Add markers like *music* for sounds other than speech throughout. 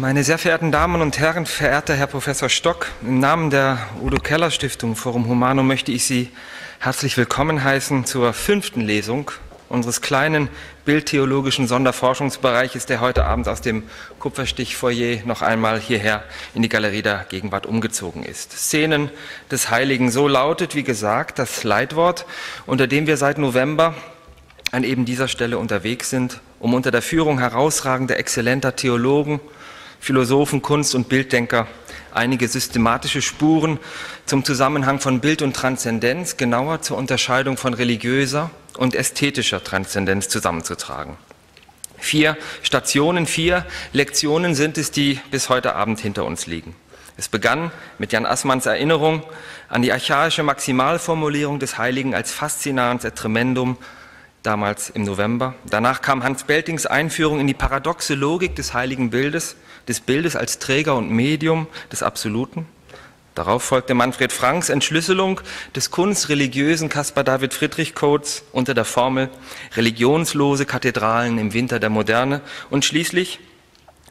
Meine sehr verehrten Damen und Herren, verehrter Herr Professor Stock, im Namen der Udo Keller Stiftung Forum Humanum möchte ich Sie herzlich willkommen heißen zur fünften Lesung unseres kleinen bildtheologischen Sonderforschungsbereiches, der heute Abend aus dem Kupferstichfoyer noch einmal hierher in die Galerie der Gegenwart umgezogen ist. Szenen des Heiligen, so lautet, wie gesagt, das Leitwort, unter dem wir seit November an eben dieser Stelle unterwegs sind, um unter der Führung herausragender, exzellenter Theologen, Philosophen, Kunst- und Bilddenker einige systematische Spuren zum Zusammenhang von Bild und Transzendenz, genauer zur Unterscheidung von religiöser und ästhetischer Transzendenz zusammenzutragen. Vier Stationen, vier Lektionen sind es, die bis heute Abend hinter uns liegen. Es begann mit Jan Assmanns Erinnerung an die archaische Maximalformulierung des Heiligen als Faszinans et Tremendum damals im November. Danach kam Hans Beltings Einführung in die paradoxe Logik des heiligen Bildes, des Bildes als Träger und Medium des Absoluten. Darauf folgte Manfred Franks Entschlüsselung des kunstreligiösen Caspar David Friedrich Codes unter der Formel religionslose Kathedralen im Winter der Moderne und schließlich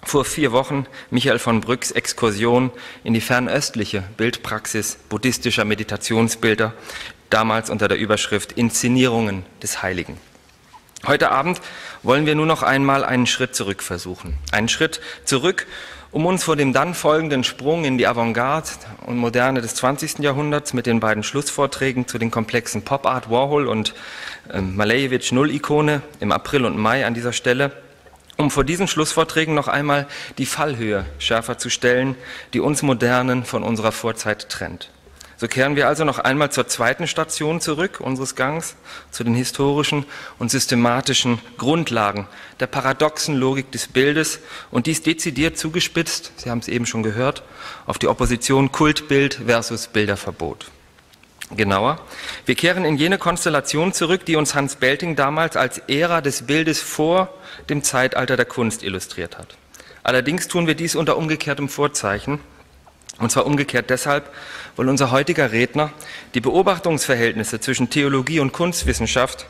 vor vier Wochen Michael von Brücks Exkursion in die fernöstliche Bildpraxis buddhistischer Meditationsbilder, damals unter der Überschrift Inszenierungen des Heiligen. Heute Abend wollen wir nur noch einmal einen Schritt zurück versuchen. Einen Schritt zurück, um uns vor dem dann folgenden Sprung in die Avantgarde und Moderne des 20. Jahrhunderts mit den beiden Schlussvorträgen zu den komplexen Pop Art Warhol und äh, Malevich Null-Ikone im April und Mai an dieser Stelle, um vor diesen Schlussvorträgen noch einmal die Fallhöhe schärfer zu stellen, die uns Modernen von unserer Vorzeit trennt. So kehren wir also noch einmal zur zweiten Station zurück unseres Gangs, zu den historischen und systematischen Grundlagen der paradoxen Logik des Bildes und dies dezidiert zugespitzt, Sie haben es eben schon gehört, auf die Opposition Kultbild versus Bilderverbot. Genauer, wir kehren in jene Konstellation zurück, die uns Hans Belting damals als Ära des Bildes vor dem Zeitalter der Kunst illustriert hat. Allerdings tun wir dies unter umgekehrtem Vorzeichen, und zwar umgekehrt deshalb, weil unser heutiger Redner die Beobachtungsverhältnisse zwischen Theologie und Kunstwissenschaft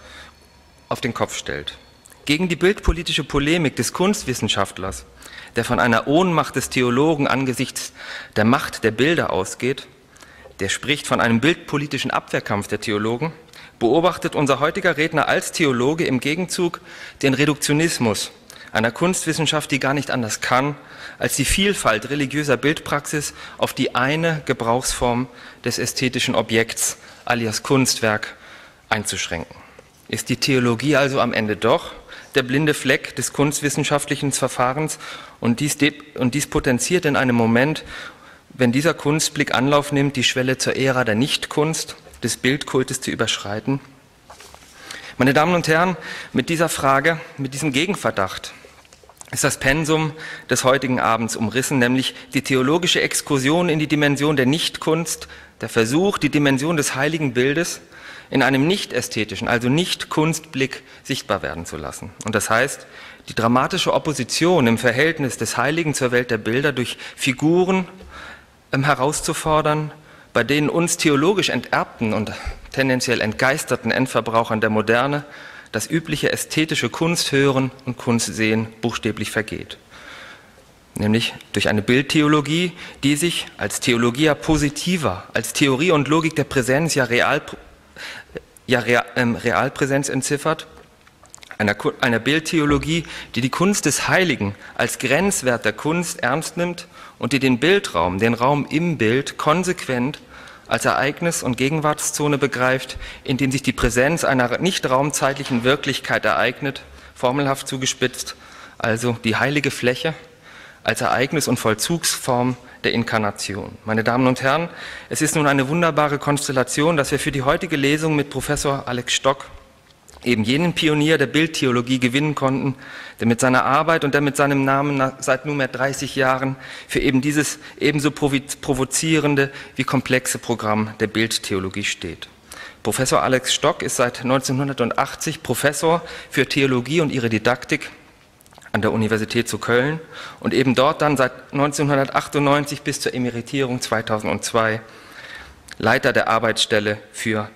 auf den Kopf stellt. Gegen die bildpolitische Polemik des Kunstwissenschaftlers, der von einer Ohnmacht des Theologen angesichts der Macht der Bilder ausgeht, der spricht von einem bildpolitischen Abwehrkampf der Theologen, beobachtet unser heutiger Redner als Theologe im Gegenzug den Reduktionismus einer Kunstwissenschaft, die gar nicht anders kann, als die Vielfalt religiöser Bildpraxis auf die eine Gebrauchsform des ästhetischen Objekts alias Kunstwerk einzuschränken. Ist die Theologie also am Ende doch der blinde Fleck des kunstwissenschaftlichen Verfahrens und dies, und dies potenziert in einem Moment, wenn dieser Kunstblick Anlauf nimmt, die Schwelle zur Ära der Nichtkunst, des Bildkultes zu überschreiten? Meine Damen und Herren, mit dieser Frage, mit diesem Gegenverdacht ist das Pensum des heutigen Abends umrissen, nämlich die theologische Exkursion in die Dimension der Nichtkunst, der Versuch, die Dimension des heiligen Bildes in einem nicht ästhetischen, also nicht Kunstblick sichtbar werden zu lassen. Und das heißt, die dramatische Opposition im Verhältnis des Heiligen zur Welt der Bilder durch Figuren ähm, herauszufordern, bei denen uns theologisch enterbten und tendenziell entgeisterten Endverbrauchern der Moderne das übliche ästhetische Kunsthören und Kunstsehen buchstäblich vergeht. Nämlich durch eine Bildtheologie, die sich als Theologia positiver, als Theorie und Logik der Präsenz ja, Real, ja Real, ähm, Realpräsenz entziffert, einer, einer Bildtheologie, die die Kunst des Heiligen als Grenzwert der Kunst ernst nimmt und die den Bildraum, den Raum im Bild konsequent als Ereignis- und Gegenwartszone begreift, in dem sich die Präsenz einer nicht raumzeitlichen Wirklichkeit ereignet, formelhaft zugespitzt, also die heilige Fläche als Ereignis und Vollzugsform der Inkarnation. Meine Damen und Herren, es ist nun eine wunderbare Konstellation, dass wir für die heutige Lesung mit Professor Alex Stock eben jenen Pionier der Bildtheologie gewinnen konnten, der mit seiner Arbeit und der mit seinem Namen seit nunmehr 30 Jahren für eben dieses ebenso provozierende wie komplexe Programm der Bildtheologie steht. Professor Alex Stock ist seit 1980 Professor für Theologie und ihre Didaktik an der Universität zu Köln und eben dort dann seit 1998 bis zur Emeritierung 2002 Leiter der Arbeitsstelle für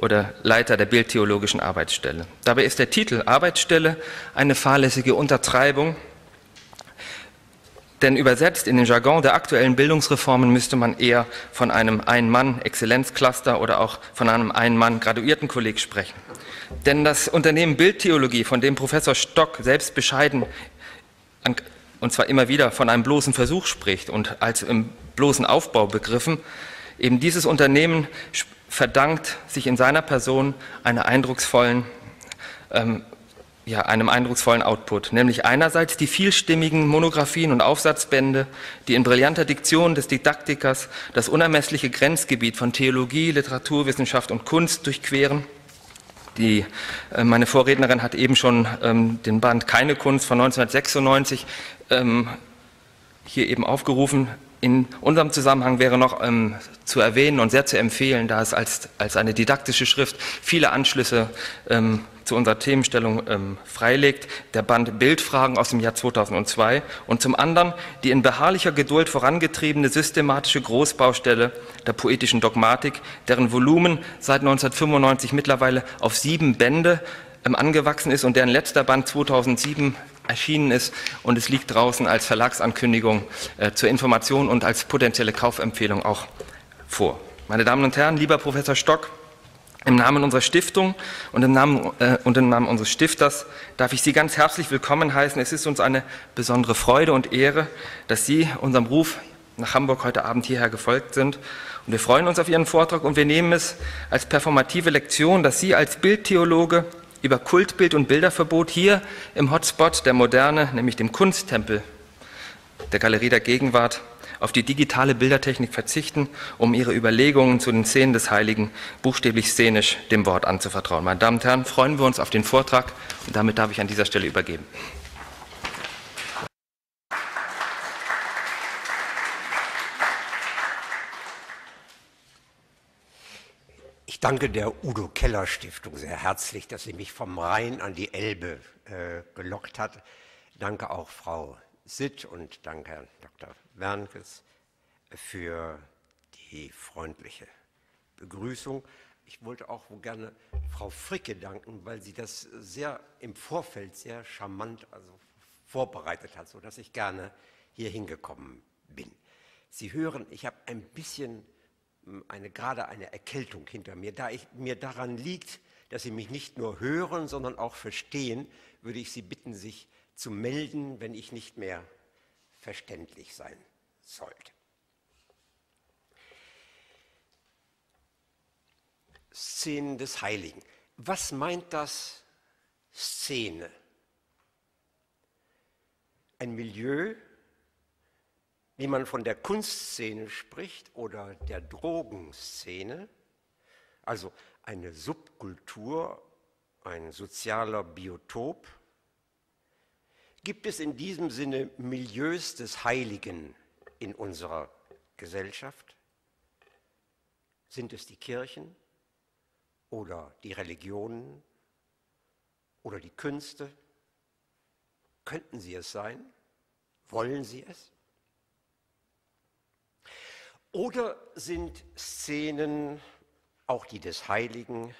oder Leiter der Bildtheologischen Arbeitsstelle. Dabei ist der Titel Arbeitsstelle eine fahrlässige Untertreibung, Denn übersetzt in den Jargon der aktuellen Bildungsreformen müsste man eher von einem Ein-Mann-Exzellenzcluster oder auch von einem Ein-Mann-Graduiertenkolleg sprechen. Denn das Unternehmen Bildtheologie, von dem Professor Stock selbst bescheiden, und zwar immer wieder von einem bloßen Versuch spricht und als im bloßen Aufbau begriffen, eben dieses Unternehmen verdankt sich in seiner Person eindrucksvollen ähm, ja, einem eindrucksvollen Output, nämlich einerseits die vielstimmigen Monographien und Aufsatzbände, die in brillanter Diktion des Didaktikers das unermessliche Grenzgebiet von Theologie, Literaturwissenschaft und Kunst durchqueren. Die, äh, meine Vorrednerin hat eben schon ähm, den Band Keine Kunst von 1996 ähm, hier eben aufgerufen. In unserem Zusammenhang wäre noch ähm, zu erwähnen und sehr zu empfehlen, da es als, als eine didaktische Schrift viele Anschlüsse ähm, zu unserer Themenstellung ähm, freilegt, der Band Bildfragen aus dem Jahr 2002 und zum anderen die in beharrlicher Geduld vorangetriebene systematische Großbaustelle der poetischen Dogmatik, deren Volumen seit 1995 mittlerweile auf sieben Bände ähm, angewachsen ist und deren letzter Band 2007 erschienen ist und es liegt draußen als Verlagsankündigung äh, zur Information und als potenzielle Kaufempfehlung auch vor. Meine Damen und Herren, lieber Professor Stock, im Namen unserer Stiftung und im, Namen, äh, und im Namen unseres Stifters darf ich Sie ganz herzlich willkommen heißen. Es ist uns eine besondere Freude und Ehre, dass Sie unserem Ruf nach Hamburg heute Abend hierher gefolgt sind. Und wir freuen uns auf Ihren Vortrag und wir nehmen es als performative Lektion, dass Sie als Bildtheologe über Kultbild und Bilderverbot hier im Hotspot der Moderne, nämlich dem Kunsttempel der Galerie der Gegenwart, auf die digitale Bildertechnik verzichten, um ihre Überlegungen zu den Szenen des Heiligen buchstäblich szenisch dem Wort anzuvertrauen. Meine Damen und Herren, freuen wir uns auf den Vortrag und damit darf ich an dieser Stelle übergeben. Danke der Udo Keller Stiftung sehr herzlich, dass sie mich vom Rhein an die Elbe äh, gelockt hat. Danke auch Frau Sitt und danke Herrn Dr. Wernkes für die freundliche Begrüßung. Ich wollte auch gerne Frau Fricke danken, weil sie das sehr im Vorfeld sehr charmant also vorbereitet hat, sodass ich gerne hier hingekommen bin. Sie hören, ich habe ein bisschen eine, gerade eine Erkältung hinter mir. Da ich, mir daran liegt, dass Sie mich nicht nur hören, sondern auch verstehen, würde ich Sie bitten, sich zu melden, wenn ich nicht mehr verständlich sein sollte. Szenen des Heiligen. Was meint das Szene? Ein Milieu, wie man von der Kunstszene spricht oder der Drogenszene, also eine Subkultur, ein sozialer Biotop, gibt es in diesem Sinne Milieus des Heiligen in unserer Gesellschaft? Sind es die Kirchen oder die Religionen oder die Künste? Könnten sie es sein? Wollen sie es? Oder sind Szenen, auch die des Heiligen,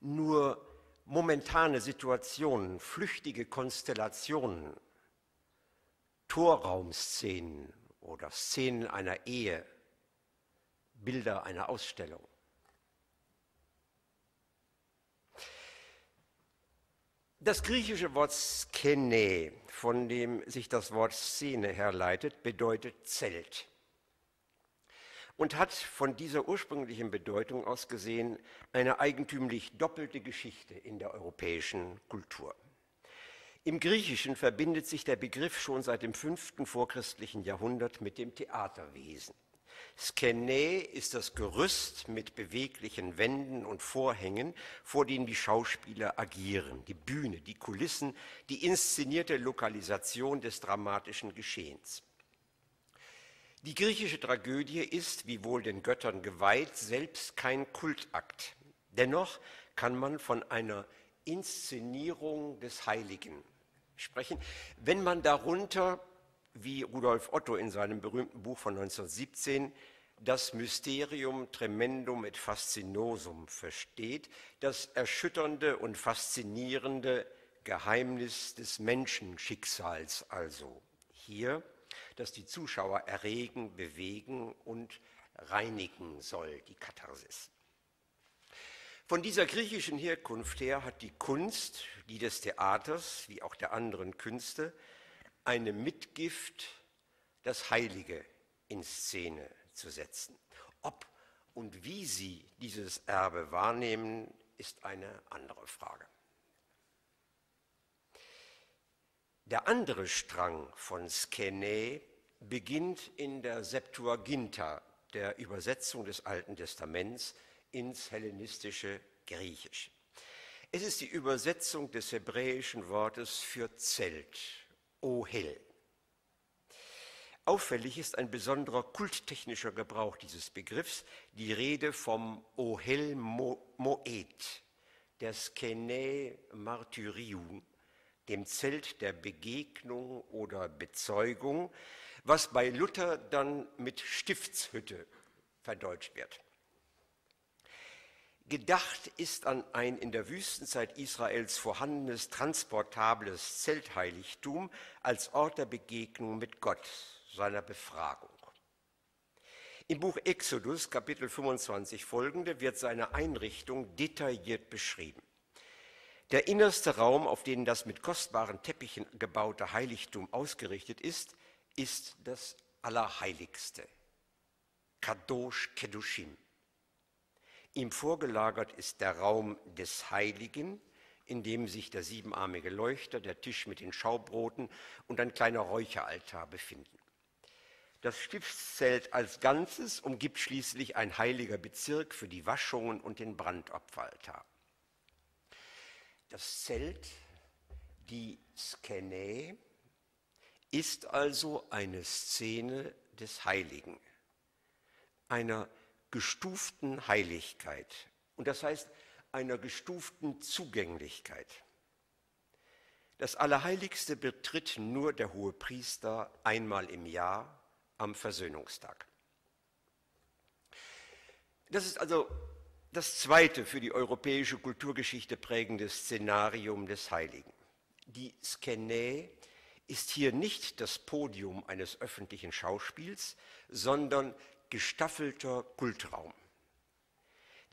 nur momentane Situationen, flüchtige Konstellationen, Torraumszenen oder Szenen einer Ehe, Bilder einer Ausstellung? Das griechische Wort skene, von dem sich das Wort Szene herleitet, bedeutet Zelt und hat von dieser ursprünglichen Bedeutung aus gesehen eine eigentümlich doppelte Geschichte in der europäischen Kultur. Im Griechischen verbindet sich der Begriff schon seit dem fünften vorchristlichen Jahrhundert mit dem Theaterwesen. Skene ist das Gerüst mit beweglichen Wänden und Vorhängen, vor denen die Schauspieler agieren, die Bühne, die Kulissen, die inszenierte Lokalisation des dramatischen Geschehens. Die griechische Tragödie ist, wie wohl den Göttern geweiht, selbst kein Kultakt. Dennoch kann man von einer Inszenierung des Heiligen sprechen, wenn man darunter, wie Rudolf Otto in seinem berühmten Buch von 1917, das Mysterium tremendum et fascinosum versteht, das erschütternde und faszinierende Geheimnis des Menschenschicksals also. Hier das die Zuschauer erregen, bewegen und reinigen soll, die Katharsis. Von dieser griechischen Herkunft her hat die Kunst, die des Theaters wie auch der anderen Künste, eine Mitgift, das Heilige in Szene zu setzen. Ob und wie sie dieses Erbe wahrnehmen, ist eine andere Frage. Der andere Strang von Skene beginnt in der Septuaginta, der Übersetzung des Alten Testaments ins hellenistische Griechisch. Es ist die Übersetzung des hebräischen Wortes für Zelt, Ohel. Auffällig ist ein besonderer kulttechnischer Gebrauch dieses Begriffs, die Rede vom Ohel Moed, der Skene Martyrium, dem Zelt der Begegnung oder Bezeugung, was bei Luther dann mit Stiftshütte verdeutscht wird. Gedacht ist an ein in der Wüstenzeit Israels vorhandenes transportables Zeltheiligtum als Ort der Begegnung mit Gott, seiner Befragung. Im Buch Exodus, Kapitel 25 folgende, wird seine Einrichtung detailliert beschrieben. Der innerste Raum, auf den das mit kostbaren Teppichen gebaute Heiligtum ausgerichtet ist, ist das Allerheiligste. Kadosh Kedushim. Ihm vorgelagert ist der Raum des Heiligen, in dem sich der siebenarmige Leuchter, der Tisch mit den Schaubroten und ein kleiner Räucheraltar befinden. Das Stiftszelt als Ganzes umgibt schließlich ein heiliger Bezirk für die Waschungen und den Brandopferaltar. Das Zelt, die Skene, ist also eine Szene des Heiligen, einer gestuften Heiligkeit und das heißt einer gestuften Zugänglichkeit. Das Allerheiligste betritt nur der hohe Priester einmal im Jahr am Versöhnungstag. Das ist also das zweite für die europäische Kulturgeschichte prägende Szenarium des Heiligen. Die Skene ist hier nicht das Podium eines öffentlichen Schauspiels, sondern gestaffelter Kultraum.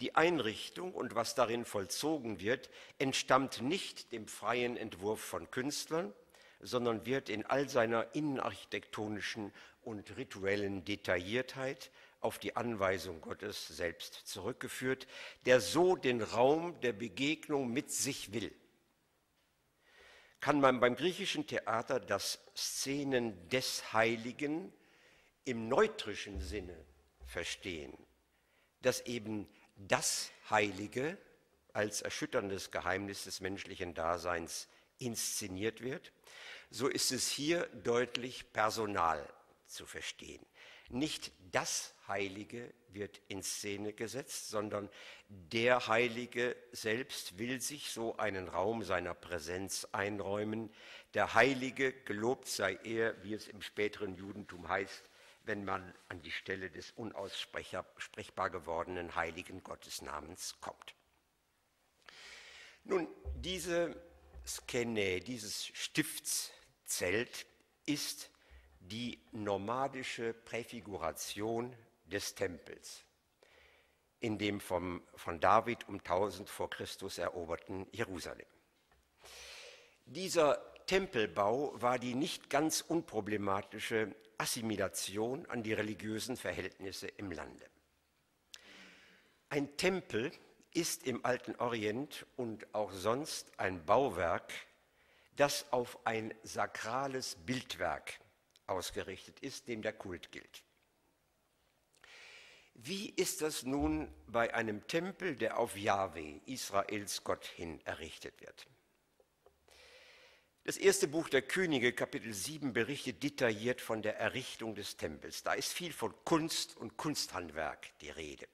Die Einrichtung und was darin vollzogen wird, entstammt nicht dem freien Entwurf von Künstlern, sondern wird in all seiner innenarchitektonischen und rituellen Detailliertheit auf die Anweisung Gottes selbst zurückgeführt, der so den Raum der Begegnung mit sich will. Kann man beim griechischen Theater das Szenen des Heiligen im neutrischen Sinne verstehen, dass eben das Heilige als erschütterndes Geheimnis des menschlichen Daseins inszeniert wird, so ist es hier deutlich personal zu verstehen. Nicht das Heilige wird in Szene gesetzt, sondern der Heilige selbst will sich so einen Raum seiner Präsenz einräumen. Der Heilige, gelobt sei er, wie es im späteren Judentum heißt, wenn man an die Stelle des unaussprechbar gewordenen heiligen Gottesnamens kommt. Nun, diese Skene, dieses Stiftszelt ist die nomadische Präfiguration des Tempels in dem vom, von David um 1000 vor Christus eroberten Jerusalem. Dieser Tempelbau war die nicht ganz unproblematische Assimilation an die religiösen Verhältnisse im Lande. Ein Tempel ist im alten Orient und auch sonst ein Bauwerk, das auf ein sakrales Bildwerk ausgerichtet ist, dem der Kult gilt. Wie ist das nun bei einem Tempel, der auf Jahwe, Israels Gott hin errichtet wird? Das erste Buch der Könige, Kapitel 7, berichtet detailliert von der Errichtung des Tempels. Da ist viel von Kunst und Kunsthandwerk die Rede.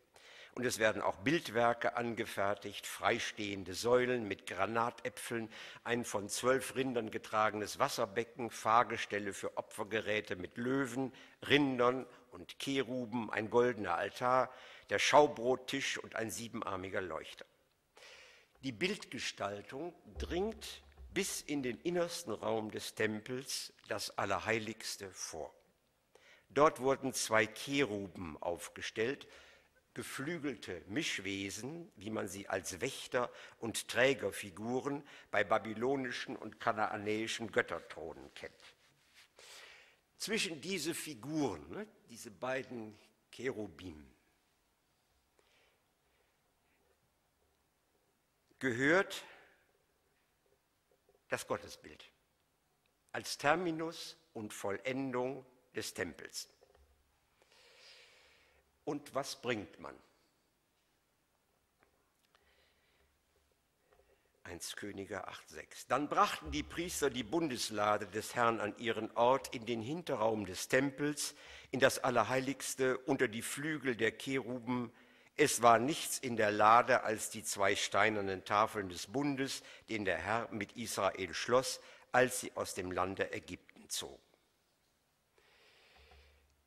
Und es werden auch Bildwerke angefertigt, freistehende Säulen mit Granatäpfeln, ein von zwölf Rindern getragenes Wasserbecken, Fahrgestelle für Opfergeräte mit Löwen, Rindern und Keruben, ein goldener Altar, der Schaubrottisch und ein siebenarmiger Leuchter. Die Bildgestaltung dringt bis in den innersten Raum des Tempels, das Allerheiligste, vor. Dort wurden zwei Cheruben aufgestellt, geflügelte Mischwesen, wie man sie als Wächter und Trägerfiguren bei babylonischen und kanaanäischen Götterthronen kennt. Zwischen diese Figuren, ne, diese beiden Cherubim, gehört das Gottesbild als Terminus und Vollendung des Tempels. Und was bringt man? 1 Könige 8,6. Dann brachten die Priester die Bundeslade des Herrn an ihren Ort in den Hinterraum des Tempels, in das Allerheiligste unter die Flügel der Cheruben. Es war nichts in der Lade als die zwei steinernen Tafeln des Bundes, den der Herr mit Israel schloss, als sie aus dem Lande Ägypten zogen.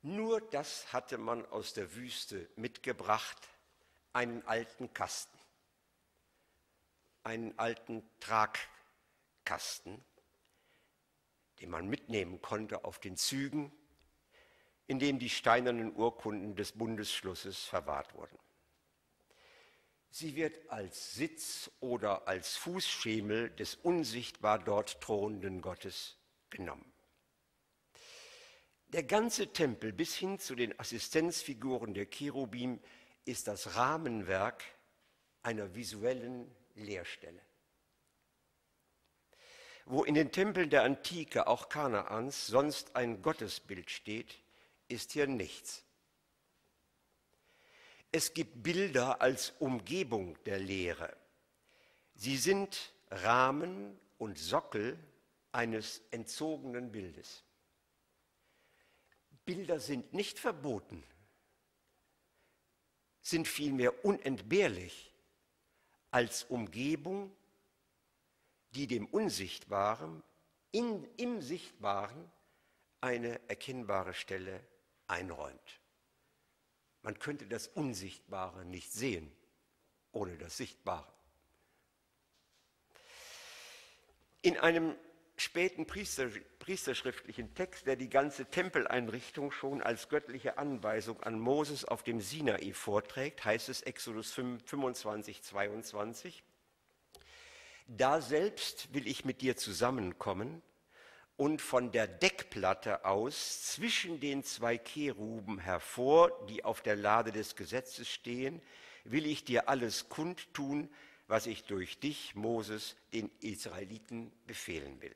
Nur das hatte man aus der Wüste mitgebracht, einen alten Kasten, einen alten Tragkasten, den man mitnehmen konnte auf den Zügen, in dem die steinernen Urkunden des Bundesschlusses verwahrt wurden. Sie wird als Sitz oder als Fußschemel des unsichtbar dort thronenden Gottes genommen. Der ganze Tempel bis hin zu den Assistenzfiguren der Cherubim ist das Rahmenwerk einer visuellen Lehrstelle. Wo in den Tempeln der Antike, auch Kanaans, sonst ein Gottesbild steht, ist hier nichts. Es gibt Bilder als Umgebung der Lehre. Sie sind Rahmen und Sockel eines entzogenen Bildes. Bilder sind nicht verboten, sind vielmehr unentbehrlich als Umgebung, die dem Unsichtbaren in, im Sichtbaren eine erkennbare Stelle einräumt. Man könnte das Unsichtbare nicht sehen ohne das Sichtbare. In einem späten Priester, priesterschriftlichen Text, der die ganze Tempeleinrichtung schon als göttliche Anweisung an Moses auf dem Sinai vorträgt, heißt es Exodus 25, 22, da selbst will ich mit dir zusammenkommen und von der Deckplatte aus zwischen den zwei Keruben hervor, die auf der Lade des Gesetzes stehen, will ich dir alles kundtun, was ich durch dich, Moses, den Israeliten befehlen will.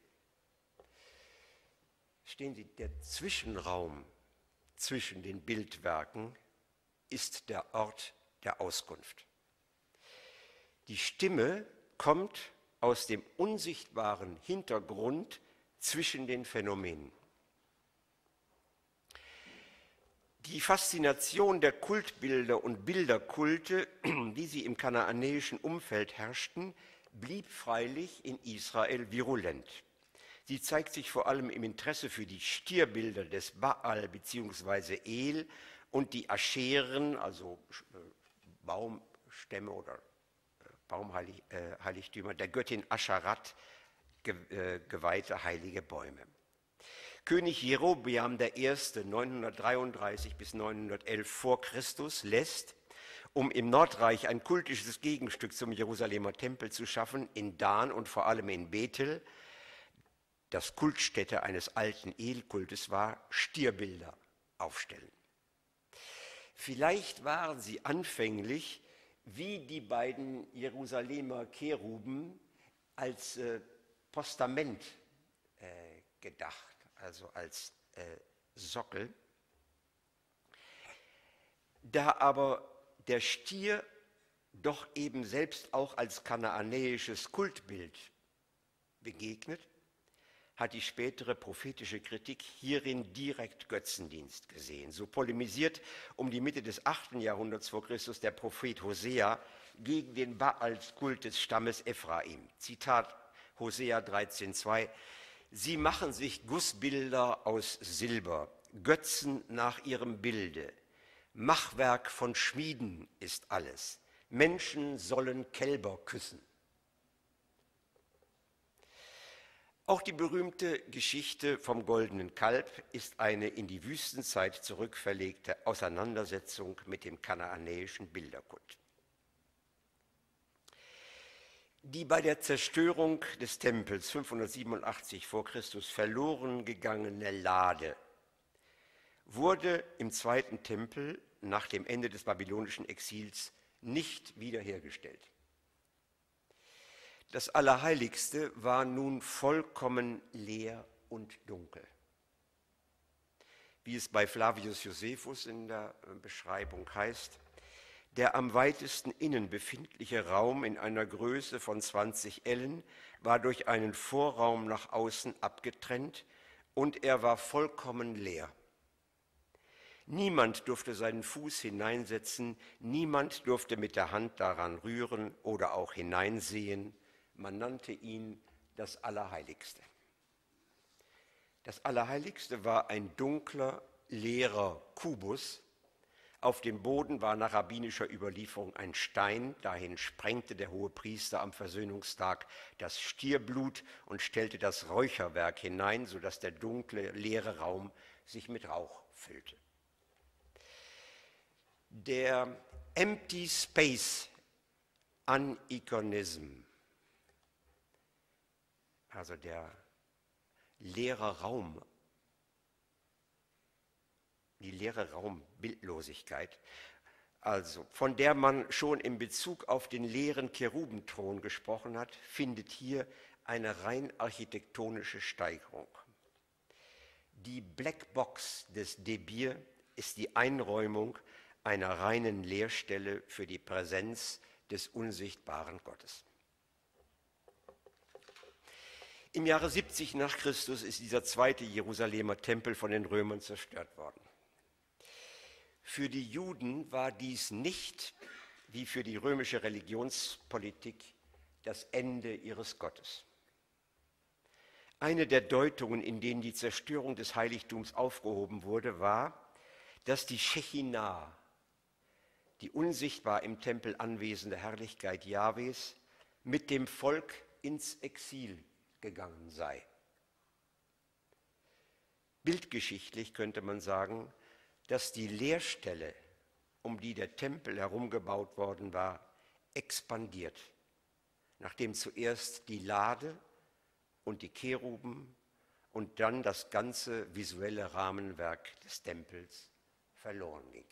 Stehen Sie, der Zwischenraum zwischen den Bildwerken ist der Ort der Auskunft. Die Stimme kommt aus dem unsichtbaren Hintergrund zwischen den Phänomenen. Die Faszination der Kultbilder und Bilderkulte, *clears throat* die sie im kanaanäischen Umfeld herrschten, blieb freilich in Israel virulent. Sie zeigt sich vor allem im Interesse für die Stierbilder des Baal bzw. El und die Ascheren, also äh, Baumstämme oder äh, Baumheiligtümer der Göttin Ascharat, äh, geweihte heilige Bäume. König Jerobeam I. 933 bis 911 vor Christus lässt, um im Nordreich ein kultisches Gegenstück zum Jerusalemer Tempel zu schaffen, in Dan und vor allem in Bethel, das Kultstätte eines alten Elkultes war, Stierbilder aufstellen. Vielleicht waren sie anfänglich wie die beiden Jerusalemer Cheruben als äh, Postament äh, gedacht, also als äh, Sockel. Da aber der Stier doch eben selbst auch als kanaanäisches Kultbild begegnet, hat die spätere prophetische Kritik hierin direkt Götzendienst gesehen. So polemisiert um die Mitte des 8. Jahrhunderts vor Christus der Prophet Hosea gegen den Baalskult des Stammes Ephraim. Zitat Hosea 13,2 Sie machen sich Gussbilder aus Silber, Götzen nach ihrem Bilde. Machwerk von Schmieden ist alles. Menschen sollen Kälber küssen. Auch die berühmte Geschichte vom goldenen Kalb ist eine in die Wüstenzeit zurückverlegte Auseinandersetzung mit dem kanaanäischen Bilderkult. Die bei der Zerstörung des Tempels 587 vor Christus verloren gegangene Lade wurde im zweiten Tempel nach dem Ende des babylonischen Exils nicht wiederhergestellt. Das Allerheiligste war nun vollkommen leer und dunkel. Wie es bei Flavius Josephus in der äh, Beschreibung heißt, der am weitesten innen befindliche Raum in einer Größe von 20 Ellen war durch einen Vorraum nach außen abgetrennt und er war vollkommen leer. Niemand durfte seinen Fuß hineinsetzen, niemand durfte mit der Hand daran rühren oder auch hineinsehen, man nannte ihn das Allerheiligste. Das Allerheiligste war ein dunkler, leerer Kubus. Auf dem Boden war nach rabbinischer Überlieferung ein Stein. Dahin sprengte der hohe Priester am Versöhnungstag das Stierblut und stellte das Räucherwerk hinein, sodass der dunkle, leere Raum sich mit Rauch füllte. Der Empty Space Aniconism also der leere Raum, die leere Raumbildlosigkeit, also von der man schon in Bezug auf den leeren Cherubenthron gesprochen hat, findet hier eine rein architektonische Steigerung. Die Blackbox des Debir ist die Einräumung einer reinen Leerstelle für die Präsenz des unsichtbaren Gottes. Im Jahre 70 nach Christus ist dieser zweite Jerusalemer Tempel von den Römern zerstört worden. Für die Juden war dies nicht, wie für die römische Religionspolitik, das Ende ihres Gottes. Eine der Deutungen, in denen die Zerstörung des Heiligtums aufgehoben wurde, war, dass die Shechinah, die unsichtbar im Tempel anwesende Herrlichkeit Jahwes, mit dem Volk ins Exil gegangen sei. Bildgeschichtlich könnte man sagen, dass die Leerstelle, um die der Tempel herumgebaut worden war, expandiert, nachdem zuerst die Lade und die Keruben und dann das ganze visuelle Rahmenwerk des Tempels verloren ging.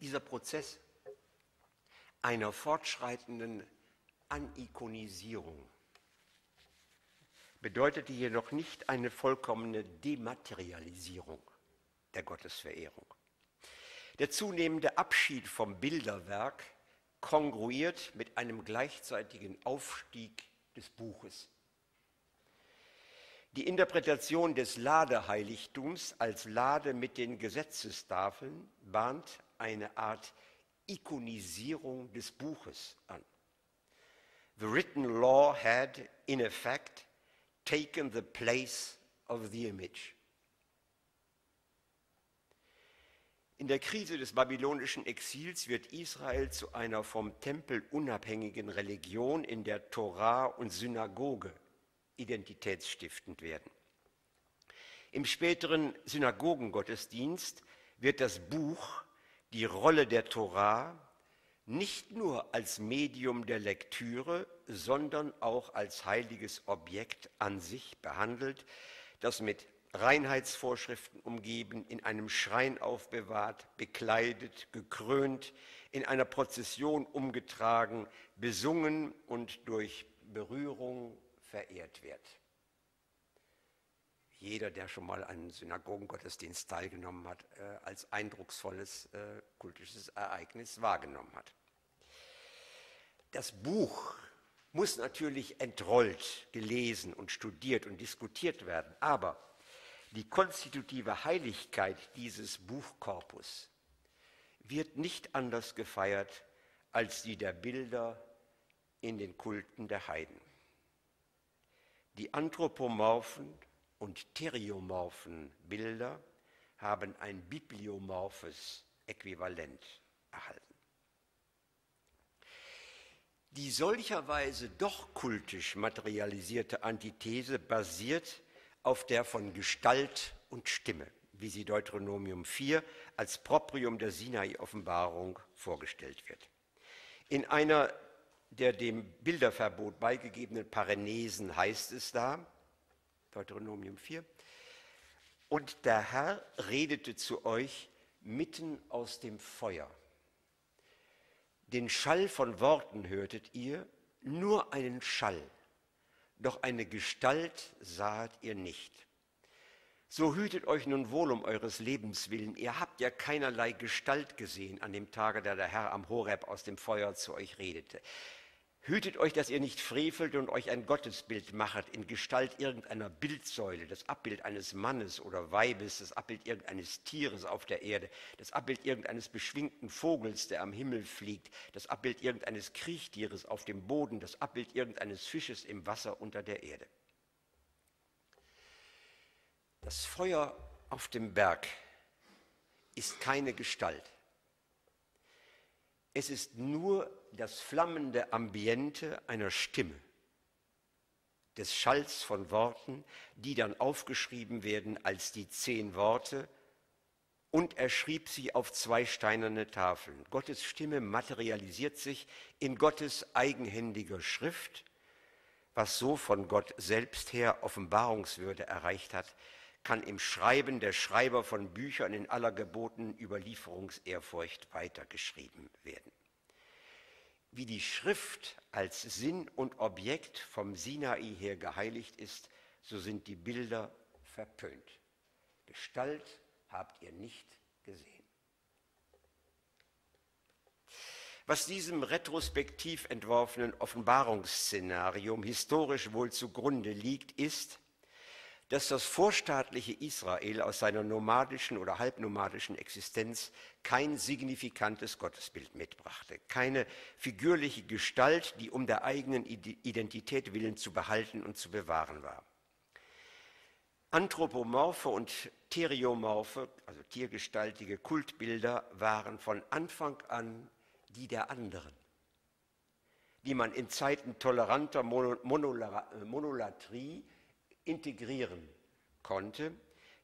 Dieser Prozess einer fortschreitenden Anikonisierung bedeutete jedoch nicht eine vollkommene Dematerialisierung der Gottesverehrung. Der zunehmende Abschied vom Bilderwerk kongruiert mit einem gleichzeitigen Aufstieg des Buches. Die Interpretation des Ladeheiligtums als Lade mit den Gesetzestafeln bahnt eine Art Ikonisierung des Buches an. The written law had, in effect, taken the place of the image. In der Krise des babylonischen Exils wird Israel zu einer vom Tempel unabhängigen Religion, in der Torah und Synagoge identitätsstiftend werden. Im späteren Synagogengottesdienst wird das Buch die Rolle der Torah nicht nur als Medium der Lektüre, sondern auch als heiliges Objekt an sich behandelt, das mit Reinheitsvorschriften umgeben, in einem Schrein aufbewahrt, bekleidet, gekrönt, in einer Prozession umgetragen, besungen und durch Berührung verehrt wird. Jeder, der schon mal einen Synagogengottesdienst teilgenommen hat, äh, als eindrucksvolles äh, kultisches Ereignis wahrgenommen hat. Das Buch muss natürlich entrollt, gelesen und studiert und diskutiert werden, aber die konstitutive Heiligkeit dieses Buchkorpus wird nicht anders gefeiert als die der Bilder in den Kulten der Heiden. Die anthropomorphen und theriomorphen Bilder haben ein bibliomorphes Äquivalent erhalten. Die solcherweise doch kultisch materialisierte Antithese basiert auf der von Gestalt und Stimme, wie sie Deuteronomium 4 als Proprium der Sinai-Offenbarung vorgestellt wird. In einer der dem Bilderverbot beigegebenen Parenesen heißt es da, Deuteronomium 4, und der Herr redete zu euch mitten aus dem Feuer. Den Schall von Worten hörtet ihr, nur einen Schall, doch eine Gestalt sahet ihr nicht. So hütet euch nun wohl um eures Lebens willen. Ihr habt ja keinerlei Gestalt gesehen an dem Tage, da der Herr am Horeb aus dem Feuer zu euch redete. Hütet euch, dass ihr nicht frevelt und euch ein Gottesbild machet in Gestalt irgendeiner Bildsäule, das Abbild eines Mannes oder Weibes, das Abbild irgendeines Tieres auf der Erde, das Abbild irgendeines beschwingten Vogels, der am Himmel fliegt, das Abbild irgendeines Kriechtieres auf dem Boden, das Abbild irgendeines Fisches im Wasser unter der Erde. Das Feuer auf dem Berg ist keine Gestalt. Es ist nur das flammende Ambiente einer Stimme, des Schalls von Worten, die dann aufgeschrieben werden als die zehn Worte, und er schrieb sie auf zwei steinerne Tafeln. Gottes Stimme materialisiert sich in Gottes eigenhändiger Schrift, was so von Gott selbst her Offenbarungswürde erreicht hat, kann im Schreiben der Schreiber von Büchern in aller gebotenen Überlieferungsehrfurcht weitergeschrieben werden. Wie die Schrift als Sinn und Objekt vom Sinai her geheiligt ist, so sind die Bilder verpönt. Gestalt habt ihr nicht gesehen. Was diesem retrospektiv entworfenen Offenbarungsszenarium historisch wohl zugrunde liegt, ist, dass das vorstaatliche Israel aus seiner nomadischen oder halbnomadischen Existenz kein signifikantes Gottesbild mitbrachte, keine figürliche Gestalt, die um der eigenen Identität willen zu behalten und zu bewahren war. Anthropomorphe und Theriomorphe, also tiergestaltige Kultbilder, waren von Anfang an die der anderen, die man in Zeiten toleranter Monolatrie integrieren konnte,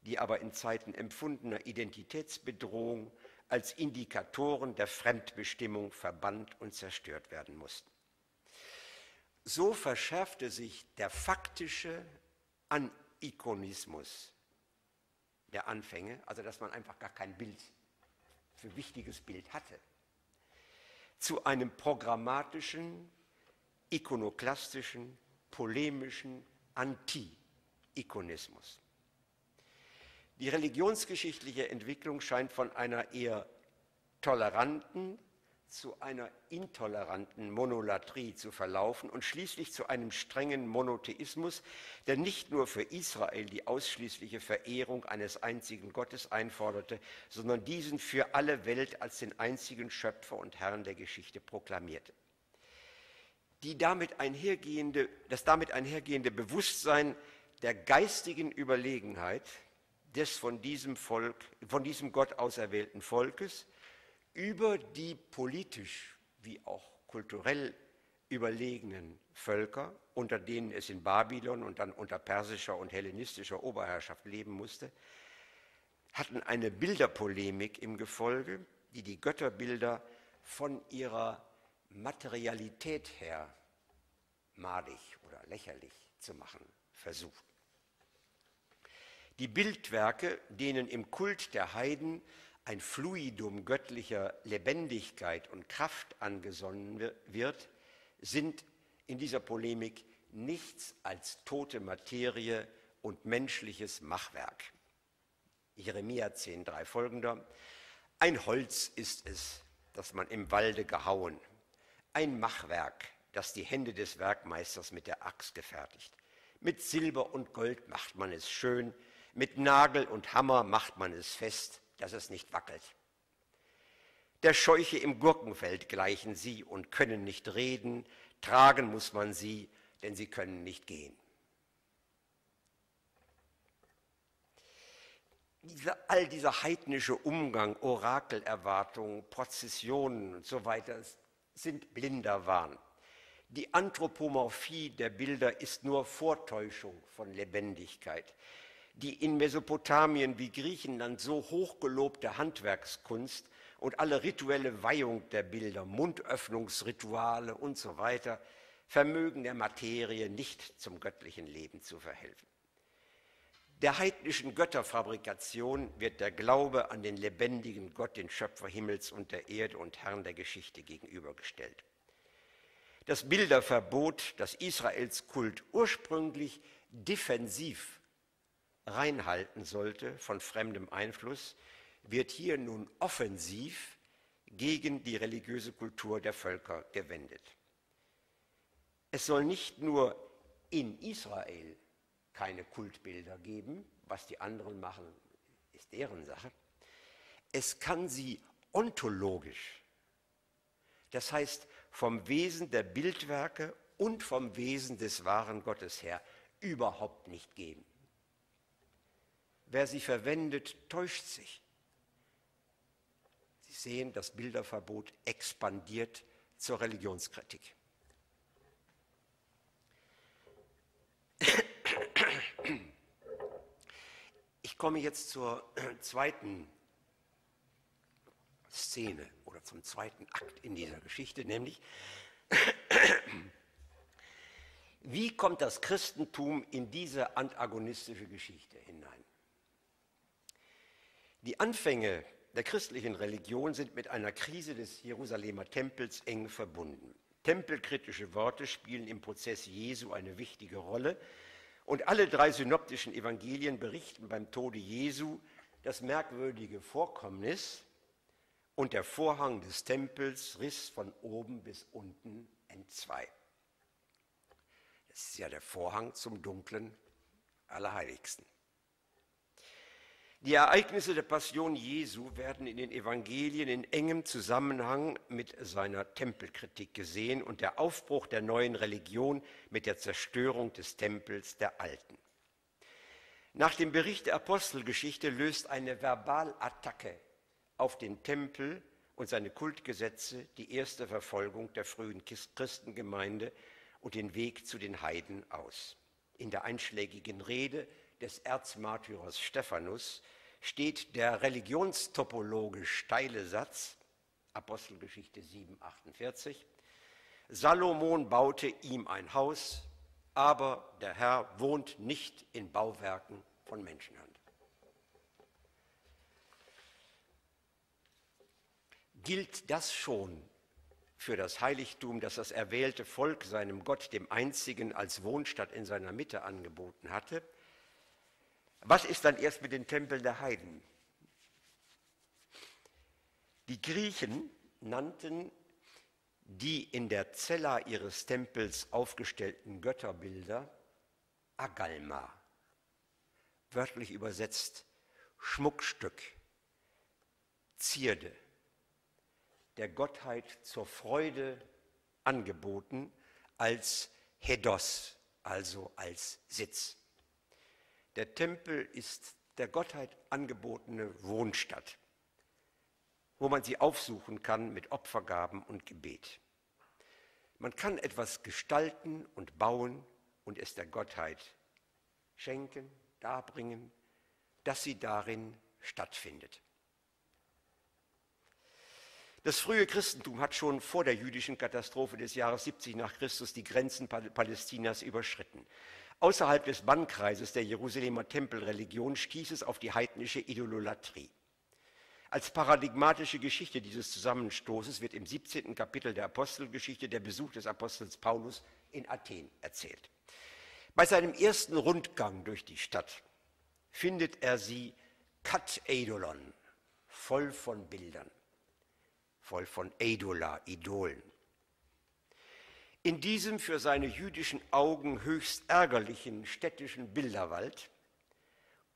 die aber in Zeiten empfundener Identitätsbedrohung als Indikatoren der Fremdbestimmung verbannt und zerstört werden mussten. So verschärfte sich der faktische Anikonismus der Anfänge, also dass man einfach gar kein Bild für wichtiges Bild hatte, zu einem programmatischen, ikonoklastischen, polemischen Anti- Ikonismus. Die religionsgeschichtliche Entwicklung scheint von einer eher toleranten zu einer intoleranten Monolatrie zu verlaufen und schließlich zu einem strengen Monotheismus, der nicht nur für Israel die ausschließliche Verehrung eines einzigen Gottes einforderte, sondern diesen für alle Welt als den einzigen Schöpfer und Herrn der Geschichte proklamierte. Die damit einhergehende, das damit einhergehende Bewusstsein der geistigen Überlegenheit des von diesem Volk, von diesem Gott auserwählten Volkes über die politisch wie auch kulturell überlegenen Völker, unter denen es in Babylon und dann unter persischer und hellenistischer Oberherrschaft leben musste, hatten eine Bilderpolemik im Gefolge, die die Götterbilder von ihrer Materialität her madig oder lächerlich zu machen versucht. Die Bildwerke, denen im Kult der Heiden ein Fluidum göttlicher Lebendigkeit und Kraft angesonnen wird, sind in dieser Polemik nichts als tote Materie und menschliches Machwerk. Jeremia 10,3 folgender. Ein Holz ist es, das man im Walde gehauen, ein Machwerk, das die Hände des Werkmeisters mit der Axt gefertigt. Mit Silber und Gold macht man es schön, mit Nagel und Hammer macht man es fest, dass es nicht wackelt. Der Scheuche im Gurkenfeld gleichen sie und können nicht reden, tragen muss man sie, denn sie können nicht gehen. All dieser heidnische Umgang, Orakelerwartungen, Prozessionen und so weiter sind blinder Wahn. Die Anthropomorphie der Bilder ist nur Vortäuschung von Lebendigkeit. Die in Mesopotamien wie Griechenland so hochgelobte Handwerkskunst und alle rituelle Weihung der Bilder, Mundöffnungsrituale und so weiter, vermögen der Materie nicht zum göttlichen Leben zu verhelfen. Der heidnischen Götterfabrikation wird der Glaube an den lebendigen Gott, den Schöpfer Himmels und der Erde und Herrn der Geschichte gegenübergestellt. Das Bilderverbot, das Israels Kult ursprünglich defensiv reinhalten sollte von fremdem Einfluss, wird hier nun offensiv gegen die religiöse Kultur der Völker gewendet. Es soll nicht nur in Israel keine Kultbilder geben, was die anderen machen, ist deren Sache. Es kann sie ontologisch, das heißt vom Wesen der Bildwerke und vom Wesen des wahren Gottes her, überhaupt nicht geben. Wer sie verwendet, täuscht sich. Sie sehen, das Bilderverbot expandiert zur Religionskritik. Ich komme jetzt zur zweiten Szene oder zum zweiten Akt in dieser Geschichte, nämlich wie kommt das Christentum in diese antagonistische Geschichte hinein? Die Anfänge der christlichen Religion sind mit einer Krise des Jerusalemer Tempels eng verbunden. Tempelkritische Worte spielen im Prozess Jesu eine wichtige Rolle und alle drei synoptischen Evangelien berichten beim Tode Jesu das merkwürdige Vorkommnis und der Vorhang des Tempels riss von oben bis unten entzwei. Das ist ja der Vorhang zum dunklen Allerheiligsten. Die Ereignisse der Passion Jesu werden in den Evangelien in engem Zusammenhang mit seiner Tempelkritik gesehen und der Aufbruch der neuen Religion mit der Zerstörung des Tempels der alten. Nach dem Bericht der Apostelgeschichte löst eine Verbalattacke auf den Tempel und seine Kultgesetze die erste Verfolgung der frühen Christengemeinde und den Weg zu den Heiden aus. In der einschlägigen Rede des Erzmartyrers Stephanus steht der religionstopologisch steile Satz, Apostelgeschichte 7, 48, Salomon baute ihm ein Haus, aber der Herr wohnt nicht in Bauwerken von Menschenhand. Gilt das schon für das Heiligtum, das das erwählte Volk seinem Gott, dem einzigen, als Wohnstatt in seiner Mitte angeboten hatte? Was ist dann erst mit den Tempeln der Heiden? Die Griechen nannten die in der Zella ihres Tempels aufgestellten Götterbilder Agalma, wörtlich übersetzt Schmuckstück, Zierde, der Gottheit zur Freude angeboten als Hedos, also als Sitz. Der Tempel ist der Gottheit angebotene Wohnstatt, wo man sie aufsuchen kann mit Opfergaben und Gebet. Man kann etwas gestalten und bauen und es der Gottheit schenken, darbringen, dass sie darin stattfindet. Das frühe Christentum hat schon vor der jüdischen Katastrophe des Jahres 70 nach Christus die Grenzen Palästinas überschritten. Außerhalb des Bannkreises der Jerusalemer Tempelreligion stieß es auf die heidnische Idolatrie. Als paradigmatische Geschichte dieses Zusammenstoßes wird im 17. Kapitel der Apostelgeschichte der Besuch des Apostels Paulus in Athen erzählt. Bei seinem ersten Rundgang durch die Stadt findet er sie kat eidolon, voll von Bildern, voll von Eidola, Idolen. In diesem für seine jüdischen Augen höchst ärgerlichen städtischen Bilderwald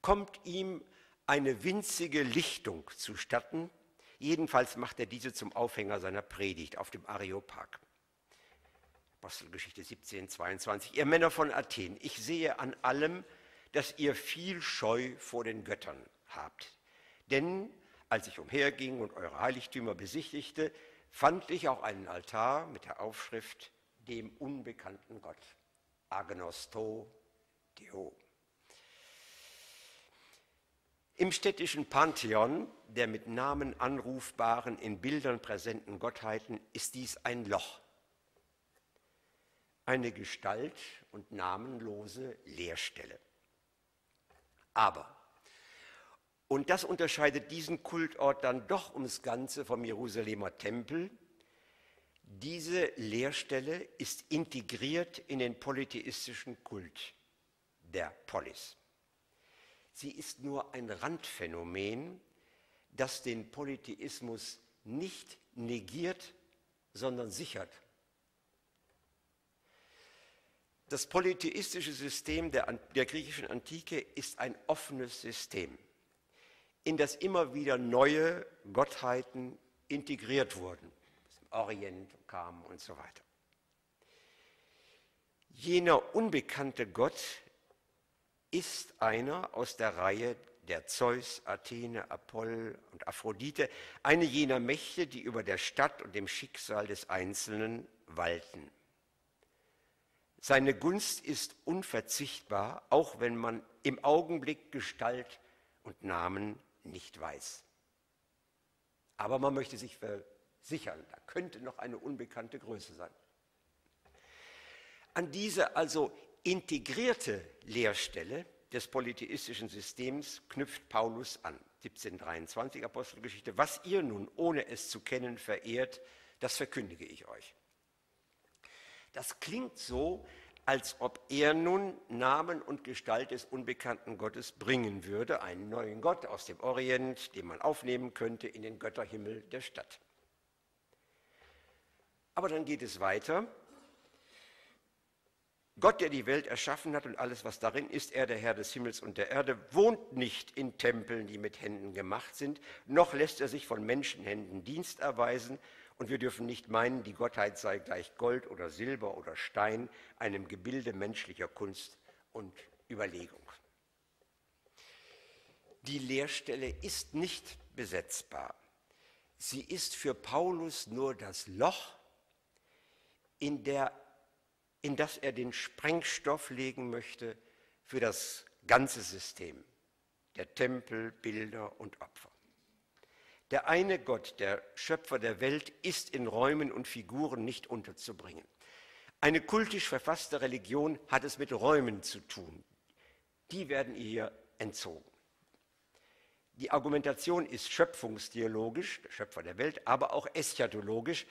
kommt ihm eine winzige Lichtung zustatten. Jedenfalls macht er diese zum Aufhänger seiner Predigt auf dem Areopag. Apostelgeschichte 17, 22. Ihr Männer von Athen, ich sehe an allem, dass ihr viel Scheu vor den Göttern habt. Denn als ich umherging und eure Heiligtümer besichtigte, fand ich auch einen Altar mit der Aufschrift dem unbekannten Gott. Agnosto Deo. Im städtischen Pantheon der mit Namen anrufbaren, in Bildern präsenten Gottheiten ist dies ein Loch, eine Gestalt und namenlose Leerstelle. Aber, und das unterscheidet diesen Kultort dann doch ums Ganze vom Jerusalemer Tempel, diese Leerstelle ist integriert in den polytheistischen Kult der Polis. Sie ist nur ein Randphänomen, das den Polytheismus nicht negiert, sondern sichert. Das polytheistische System der, der, griechischen Antike ist ein offenes System, in das immer wieder neue Gottheiten integriert wurden, aus dem Orient kamen und so weiter. Jener unbekannte Gott ist einer aus der Reihe der Zeus, Athene, Apoll und Aphrodite, eine jener Mächte, die über der Stadt und dem Schicksal des Einzelnen walten. Seine Gunst ist unverzichtbar, auch wenn man im Augenblick Gestalt und Namen nicht weiß. Aber man möchte sich versichern, da könnte noch eine unbekannte Größe sein. An diese also integrierte Lehrstelle des polytheistischen Systems knüpft Paulus an. 1723 Apostelgeschichte. Was ihr nun, ohne es zu kennen, verehrt, das verkündige ich euch. Das klingt so, als ob er nun Namen und Gestalt des unbekannten Gottes bringen würde, einen neuen Gott aus dem Orient, den man aufnehmen könnte in den Götterhimmel der Stadt. Aber dann geht es weiter. Gott, der die Welt erschaffen hat und alles, was darin ist, er, der Herr des Himmels und der Erde, wohnt nicht in Tempeln, die mit Händen gemacht sind, noch lässt er sich von Menschenhänden Dienst erweisen. Und wir dürfen nicht meinen, die Gottheit sei gleich Gold oder Silber oder Stein, einem Gebilde menschlicher Kunst und Überlegung. Die Leerstelle ist nicht besetzbar. Sie ist für Paulus nur das Loch, in der in das er den Sprengstoff legen möchte für das ganze System der Tempel, Bilder und Opfer. Der eine Gott, der Schöpfer der Welt, ist in Räumen und Figuren nicht unterzubringen. Eine kultisch verfasste Religion hat es mit Räumen zu tun. Die werden ihr entzogen. Die Argumentation ist schöpfungsdialogisch, der Schöpfer der Welt, aber auch eschatologisch,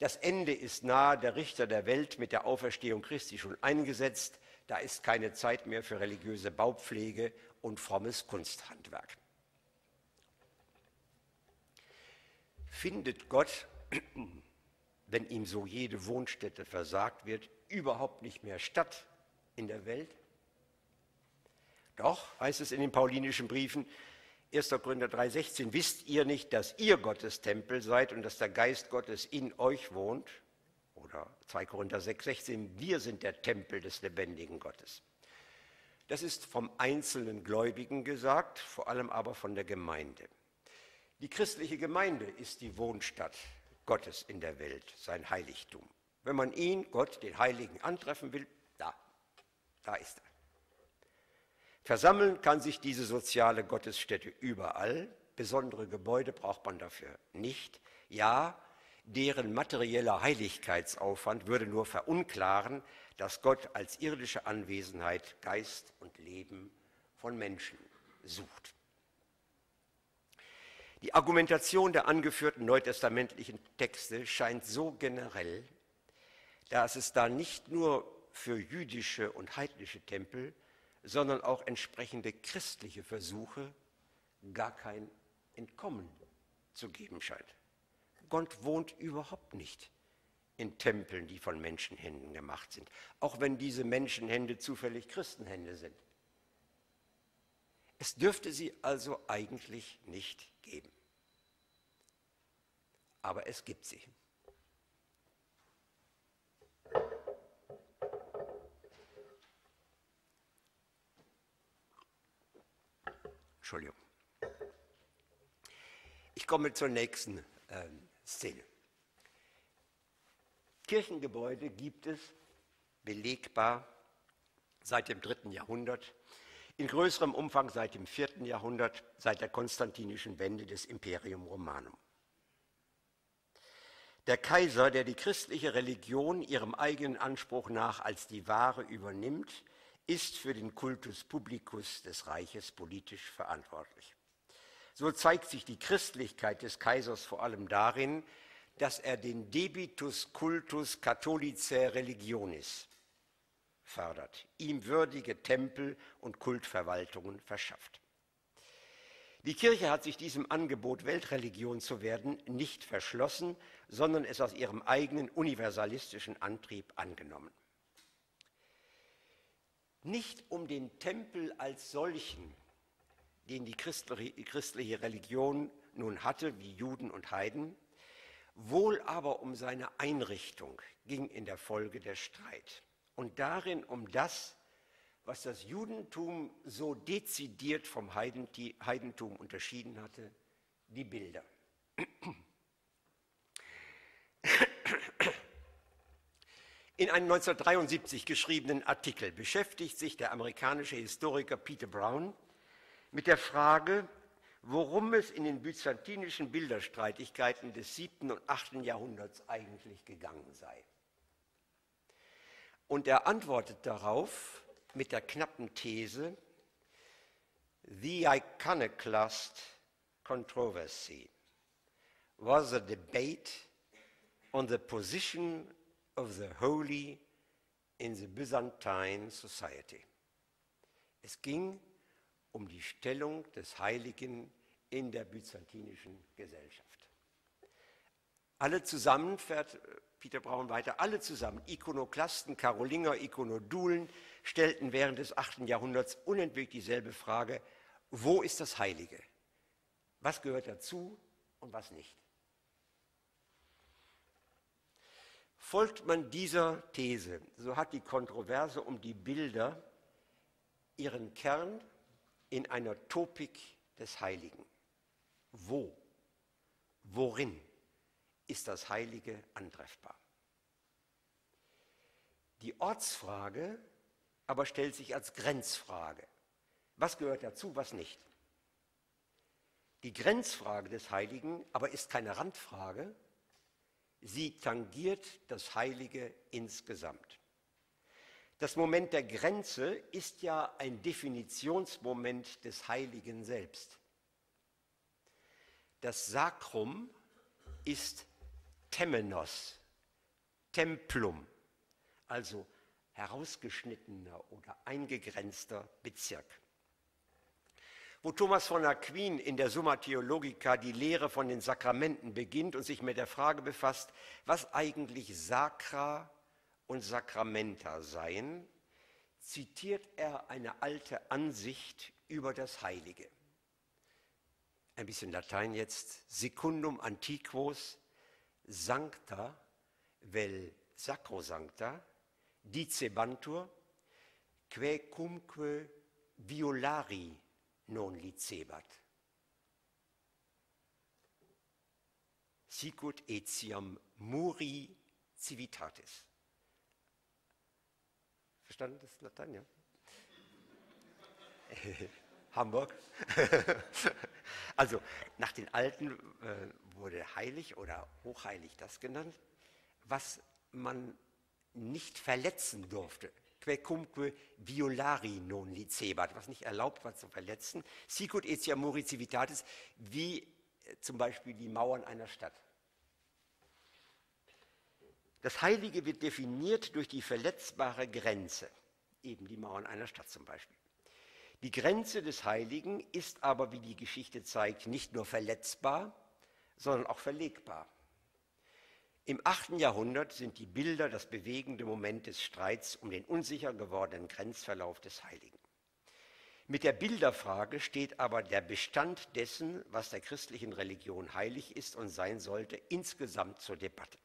das Ende ist nahe, der Richter der Welt mit der Auferstehung Christi schon eingesetzt. Da ist keine Zeit mehr für religiöse Baupflege und frommes Kunsthandwerk. Findet Gott, wenn ihm so jede Wohnstätte versagt wird, überhaupt nicht mehr statt in der Welt? Doch, heißt es in den paulinischen Briefen, 1. Korinther 3,16, wisst ihr nicht, dass ihr Gottes Tempel seid und dass der Geist Gottes in euch wohnt? Oder 2 Korinther 6,16, wir sind der Tempel des lebendigen Gottes. Das ist vom einzelnen Gläubigen gesagt, vor allem aber von der Gemeinde. Die christliche Gemeinde ist die Wohnstatt Gottes in der Welt, sein Heiligtum. Wenn man ihn, Gott, den Heiligen, antreffen will, da, da ist er. Versammeln kann sich diese soziale Gottesstätte überall. Besondere Gebäude braucht man dafür nicht. Ja, deren materieller Heiligkeitsaufwand würde nur verunklaren, dass Gott als irdische Anwesenheit Geist und Leben von Menschen sucht. Die Argumentation der angeführten neutestamentlichen Texte scheint so generell, dass es da nicht nur für jüdische und heidnische Tempel, sondern auch entsprechende christliche Versuche gar kein Entkommen zu geben scheint. Gott wohnt überhaupt nicht in Tempeln, die von Menschenhänden gemacht sind, auch wenn diese Menschenhände zufällig Christenhände sind. Es dürfte sie also eigentlich nicht geben. Aber es gibt sie. Entschuldigung. komme zur nächsten äh, Szene. Kirchengebäude gibt es belegbar seit dem dritten Jahrhundert, in größerem Umfang seit dem vierten Jahrhundert, seit der konstantinischen Wende des Imperium Romanum. Der Kaiser, der die christliche Religion ihrem eigenen Anspruch nach als die wahre übernimmt, ist für den Kultus publicus des Reiches politisch verantwortlich. So zeigt sich die Christlichkeit des Kaisers vor allem darin, dass er den Debitus cultus catholicae religionis fördert, ihm würdige Tempel und Kultverwaltungen verschafft. Die Kirche hat sich diesem Angebot, Weltreligion zu werden, nicht verschlossen, sondern es aus ihrem eigenen universalistischen Antrieb angenommen. Nicht um den Tempel als solchen, den die christliche Religion nun hatte, wie Juden und Heiden, wohl aber um seine Einrichtung ging in der Folge der Streit. Und darin um das, was das Judentum so dezidiert vom Heidentum unterschieden hatte, die Bilder. In einem 1973 geschriebenen Artikel beschäftigt sich der amerikanische Historiker Peter Brown mit der Frage, worum es in den byzantinischen Bilderstreitigkeiten des 7. und 8. Jahrhunderts eigentlich gegangen sei. Und er antwortet darauf mit der knappen These, The Iconoclast controversy was a debate on the position of the holy in the Byzantine society. Es ging um die Stellung des Heiligen in der byzantinischen Gesellschaft. Alle zusammen, Peter Braun weiter, alle zusammen, Ikonoklasten, Karolinger, Ikonodulen, stellten während des 8. Jahrhunderts unentwegt dieselbe Frage, wo ist das Heilige? Was gehört dazu und was nicht? Folgt man dieser These, so hat die Kontroverse um die Bilder ihren Kern in einer Topik des Heiligen. Wo, worin ist das Heilige antreffbar? Die Ortsfrage aber stellt sich als Grenzfrage. Was gehört dazu, was nicht? Die Grenzfrage des Heiligen aber ist keine Randfrage, sie tangiert das Heilige insgesamt. Das Moment der Grenze ist ja ein Definitionsmoment des Heiligen selbst. Das Sakrum ist Temenos, Templum, also herausgeschnittener oder eingegrenzter Bezirk. Wo Thomas von Aquin in der Summa Theologica die Lehre von den Sakramenten beginnt und sich mit der Frage befasst, was eigentlich Sakra und Sakramenta seien, zitiert er eine alte Ansicht über das Heilige. Ein bisschen Latein jetzt. Secundum antiquos sancta vel sacrosancta dicebantur quecumque violari non licebat. Sicut etiam muri civitatis. Verstanden das Latein, ja? *laughs* Hamburg. *laughs* also nach den Alten äh, wurde heilig oder hochheilig das genannt, was man nicht verletzen durfte. Quecumque violari non licebat, was nicht erlaubt war zu verletzen. Sicut etia mori civitatis, wie äh, zum Beispiel die Mauern einer Stadt. Das Heilige wird definiert durch die verletzbare Grenze, eben die Mauern einer Stadt zum Beispiel. Die Grenze des Heiligen ist aber, wie die Geschichte zeigt, nicht nur verletzbar, sondern auch verlegbar. Im 8. Jahrhundert sind die Bilder das bewegende Moment des Streits um den unsicher gewordenen Grenzverlauf des Heiligen. Mit der Bilderfrage steht aber der Bestand dessen, was der christlichen Religion heilig ist und sein sollte, insgesamt zur Debatte.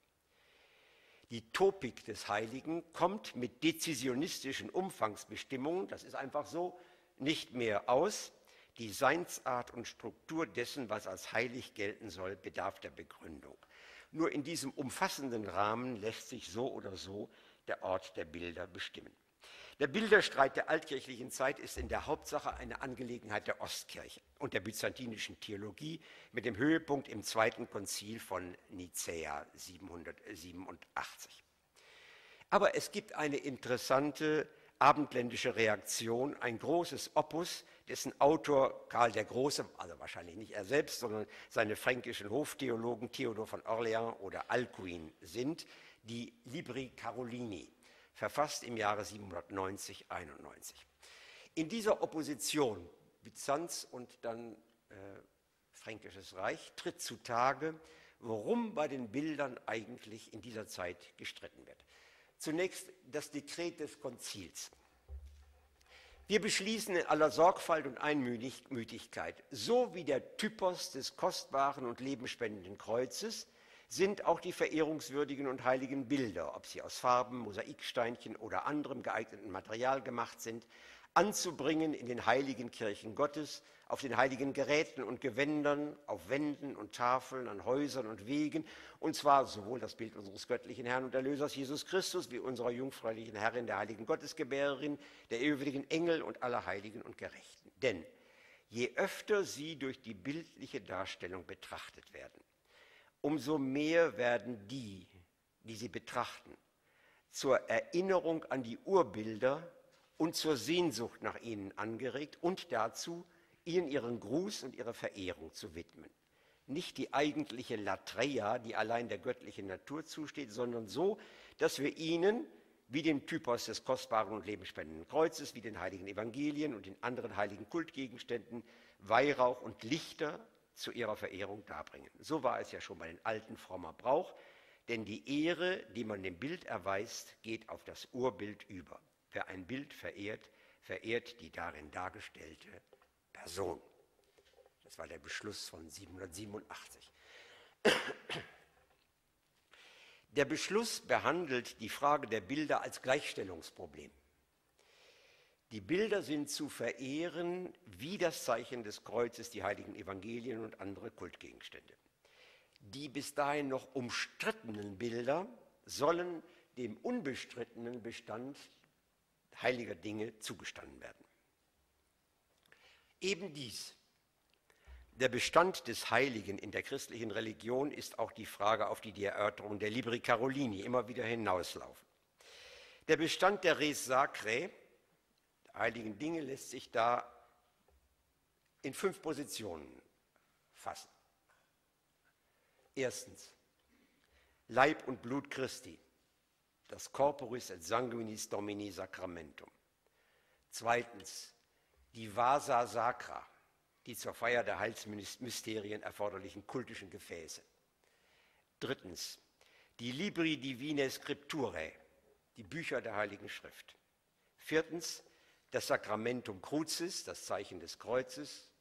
Die Topik des Heiligen kommt mit dezisionistischen Umfangsbestimmungen, das ist einfach so, nicht mehr aus, die Seinsart und Struktur dessen, was als heilig gelten soll, bedarf der Begründung. Nur in diesem umfassenden Rahmen lässt sich so oder so der Ort der Bilder bestimmen. Der Bilderstreit der altkirchlichen Zeit ist in der Hauptsache eine Angelegenheit der Ostkirche und der byzantinischen Theologie mit dem Höhepunkt im Zweiten Konzil von Nicäa 787. Aber es gibt eine interessante abendländische Reaktion, ein großes Opus, dessen Autor Karl der Große, also wahrscheinlich nicht er selbst, sondern seine fränkischen Hoftheologen Theodor von Orleans oder Alcuin sind, die Libri Carolini verfasst im Jahre 790, 91. In dieser Opposition Byzanz und dann äh, Fränkisches Reich tritt zutage, worum bei den Bildern eigentlich in dieser Zeit gestritten wird. Zunächst das Dekret des Konzils. Wir beschließen in aller Sorgfalt und Einmütigkeit, so wie der Typos des kostbaren und lebenspendenden Kreuzes sind auch die verehrungswürdigen und heiligen Bilder, ob sie aus Farben, Mosaiksteinchen oder anderem geeigneten Material gemacht sind, anzubringen in den heiligen Kirchen Gottes, auf den heiligen Geräten und Gewändern, auf Wänden und Tafeln, an Häusern und Wegen, und zwar sowohl das Bild unseres göttlichen Herrn und Erlösers Jesus Christus wie unserer jungfräulichen Herrin, der heiligen Gottesgebärerin, der ewigen Engel und aller Heiligen und Gerechten. Denn je öfter sie durch die bildliche Darstellung betrachtet werden, umso mehr werden die, die sie betrachten, zur Erinnerung an die Urbilder und zur Sehnsucht nach ihnen angeregt und dazu, ihnen ihren Gruß und ihre Verehrung zu widmen. Nicht die eigentliche Latreia, die allein der göttlichen Natur zusteht, sondern so, dass wir ihnen, wie dem Typos des kostbaren und lebensspendenden Kreuzes, wie den heiligen Evangelien und den anderen heiligen Kultgegenständen, Weihrauch und Lichter zu ihrer Verehrung darbringen. So war es ja schon bei den alten frommer Brauch, denn die Ehre, die man dem Bild erweist, geht auf das Urbild über. Wer ein Bild verehrt, verehrt die darin dargestellte Person. Das war der Beschluss von 787. Der Beschluss behandelt die Frage der Bilder als Gleichstellungsproblem. Die Bilder sind zu verehren wie das Zeichen des Kreuzes, die heiligen Evangelien und andere Kultgegenstände. Die bis dahin noch umstrittenen Bilder sollen dem unbestrittenen Bestand heiliger Dinge zugestanden werden. Eben dies, der Bestand des Heiligen in der christlichen Religion, ist auch die Frage, auf die die Erörterung der Libri Carolini immer wieder hinauslaufen. Der Bestand der Res Sacrae, heiligen Dinge lässt sich da in fünf Positionen fassen. Erstens, Leib und Blut Christi, das Corporis et Sanguinis Domini Sacramentum. Zweitens, die Vasa Sacra, die zur Feier der Heilsmysterien erforderlichen kultischen Gefäße. Drittens, die Libri Divine Scripturae, die Bücher der Heiligen Schrift. Viertens, das Sacramentum Crucis, das Zeichen des Kreuzes.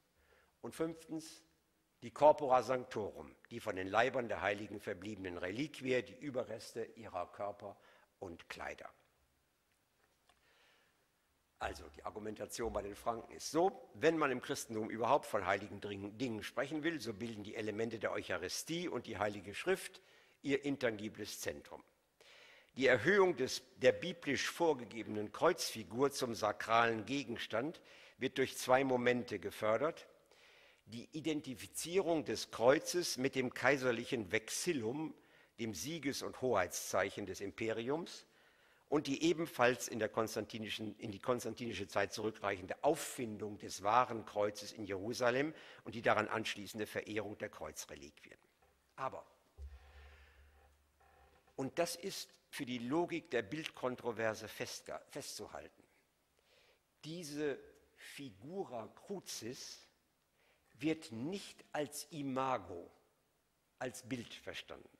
Und fünftens, die Corpora Sanctorum, die von den Leibern der Heiligen verbliebenen Reliquie, die Überreste ihrer Körper und Kleider. Also die Argumentation bei den Franken ist so, wenn man im Christentum überhaupt von heiligen Dingen sprechen will, so bilden die Elemente der Eucharistie und die Heilige Schrift ihr intangibles Zentrum. Die Erhöhung des, der biblisch vorgegebenen Kreuzfigur zum sakralen Gegenstand wird durch zwei Momente gefördert. Die Identifizierung des Kreuzes mit dem kaiserlichen Vexillum, dem Sieges- und Hoheitszeichen des Imperiums, und die ebenfalls in, in, die konstantinische Zeit zurückreichende Auffindung des wahren Kreuzes in Jerusalem und die daran anschließende Verehrung der Kreuzreliquien. Aber, und das ist für die Logik der Bildkontroverse festzuhalten. Diese Figura Crucis wird nicht als Imago, als Bild verstanden.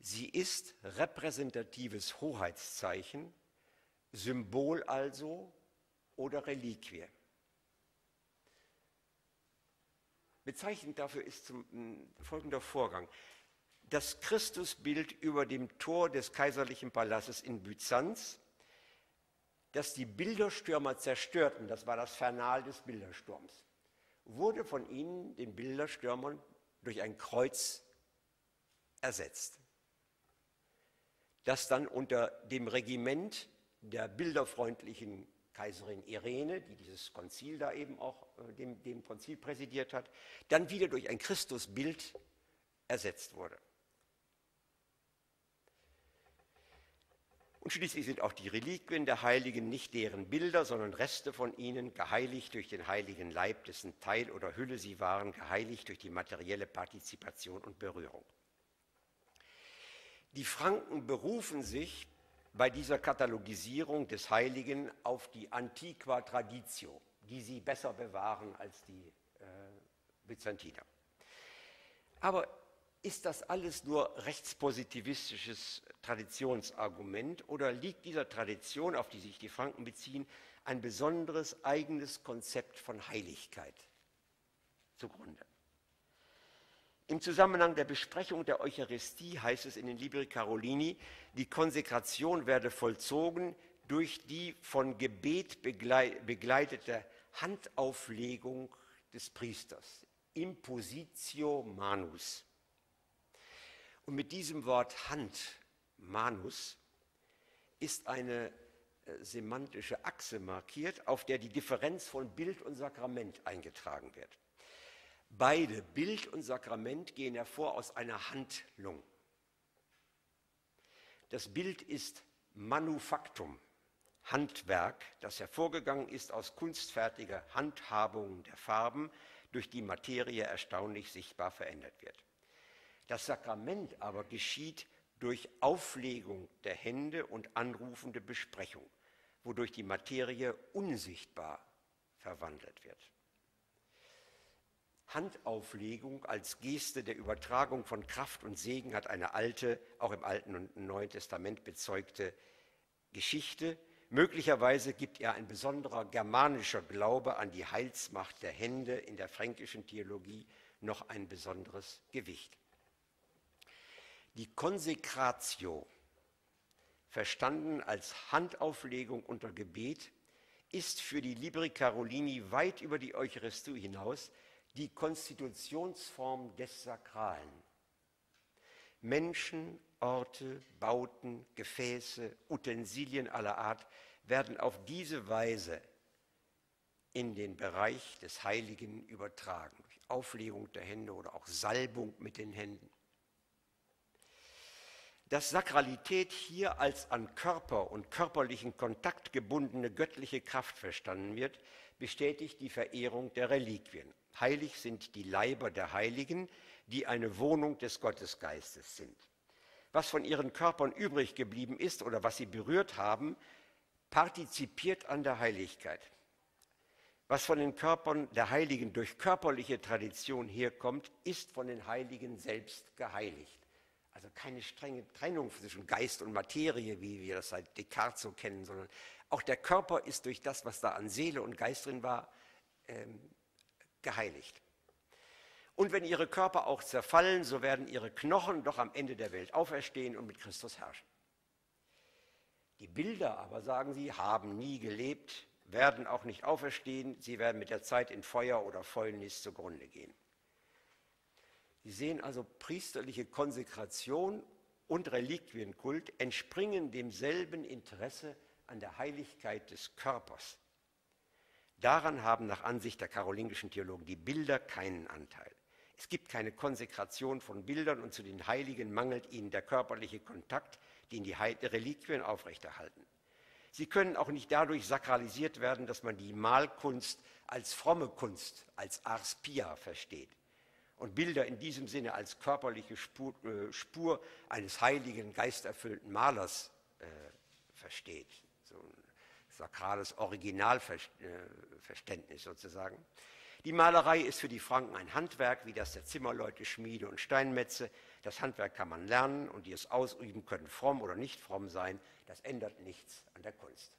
Sie ist repräsentatives Hoheitszeichen, Symbol also oder Reliquie. Bezeichnend dafür ist zum, folgender Vorgang das Christusbild über dem Tor des kaiserlichen Palastes in Byzanz das die Bilderstürmer zerstörten, das war das Fernal des Bildersturms, wurde von ihnen, den Bilderstürmern, durch ein Kreuz ersetzt, das dann unter dem Regiment der bilderfreundlichen Kaiserin Irene, die dieses Konzil da eben auch äh, dem, dem Konzil präsidiert hat, dann wieder durch ein Christusbild ersetzt wurde. Und schließlich sind auch die Reliquien der Heiligen nicht deren Bilder, sondern Reste von ihnen, geheiligt durch den heiligen Leib, dessen Teil oder Hülle sie waren, geheiligt durch die materielle Partizipation und Berührung. Die Franken berufen sich bei dieser Katalogisierung des Heiligen auf die Antiqua Traditio, die sie besser bewahren als die äh, Byzantiner. Aber ist das alles nur rechtspositivistisches Traditionsargument oder liegt dieser Tradition, auf die sich die Franken beziehen, ein besonderes eigenes Konzept von Heiligkeit zugrunde? Im Zusammenhang der Besprechung der Eucharistie heißt es in den Libri Carolini, die Konsekration werde vollzogen durch die von Gebet begleitete Handauflegung des Priesters, Impositio Manus. Und mit diesem Wort Hand, Manus, ist eine äh, semantische Achse markiert, auf der die Differenz von Bild und Sakrament eingetragen wird. Beide, Bild und Sakrament, gehen hervor aus einer Handlung. Das Bild ist Manufaktum, Handwerk, das hervorgegangen ist aus kunstfertiger Handhabung der Farben, durch die Materie erstaunlich sichtbar verändert wird. Das Sakrament aber geschieht durch Auflegung der Hände und anrufende Besprechung, wodurch die Materie unsichtbar verwandelt wird. Handauflegung als Geste der Übertragung von Kraft und Segen hat eine alte, auch im Alten und Neuen Testament bezeugte Geschichte. Möglicherweise gibt er ein besonderer germanischer Glaube an die Heilsmacht der Hände in der fränkischen Theologie noch ein besonderes Gewicht. Die Konsekratio, verstanden als Handauflegung unter Gebet, ist für die Libri Carolini weit über die Eucharistie hinaus die Konstitutionsform des Sakralen. Menschen, Orte, Bauten, Gefäße, Utensilien aller Art werden auf diese Weise in den Bereich des Heiligen übertragen, durch Auflegung der Hände oder auch Salbung mit den Händen. Dass Sakralität hier als an Körper und körperlichen Kontakt gebundene göttliche Kraft verstanden wird, bestätigt die Verehrung der Reliquien. Heilig sind die Leiber der Heiligen, die eine Wohnung des Gottesgeistes sind. Was von ihren Körpern übrig geblieben ist oder was sie berührt haben, partizipiert an der Heiligkeit. Was von den Körpern der Heiligen durch körperliche Tradition herkommt, ist von den Heiligen selbst geheiligt. Also keine strenge Trennung zwischen Geist und Materie, wie wir das seit Descartes so kennen, sondern auch der Körper ist durch das, was da an Seele und Geist drin war, ähm, geheiligt. Und wenn ihre Körper auch zerfallen, so werden ihre Knochen doch am Ende der Welt auferstehen und mit Christus herrschen. Die Bilder aber, sagen sie, haben nie gelebt, werden auch nicht auferstehen, sie werden mit der Zeit in Feuer oder Fäulnis zugrunde gehen. Sie sehen also, priesterliche Konsekration und Reliquienkult entspringen demselben Interesse an der Heiligkeit des Körpers. Daran haben nach Ansicht der karolingischen Theologen die Bilder keinen Anteil. Es gibt keine Konsekration von Bildern und zu den Heiligen mangelt ihnen der körperliche Kontakt, den die Reliquien aufrechterhalten. Sie können auch nicht dadurch sakralisiert werden, dass man die Malkunst als fromme Kunst, als Ars Pia versteht und Bilder in diesem Sinne als körperliche Spur, äh, Spur eines heiligen, geisterfüllten Malers äh, versteht. So ein sakrales Originalverständnis sozusagen. Die Malerei ist für die Franken ein Handwerk, wie das der Zimmerleute, Schmiede und Steinmetze. Das Handwerk kann man lernen und die es ausüben können fromm oder nicht fromm sein. Das ändert nichts an der Kunst.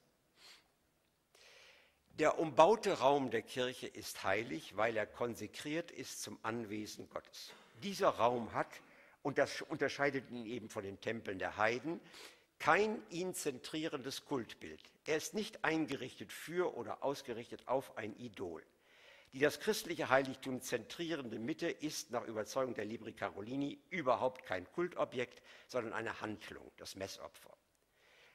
Der umbaute Raum der Kirche ist heilig, weil er konsekriert ist zum Anwesen Gottes. Dieser Raum hat, und das unterscheidet ihn eben von den Tempeln der Heiden, kein ihn zentrierendes Kultbild. Er ist nicht eingerichtet für oder ausgerichtet auf ein Idol. Die das christliche Heiligtum zentrierende Mitte ist nach Überzeugung der Libri Carolini überhaupt kein Kultobjekt, sondern eine Handlung, das Messopfer.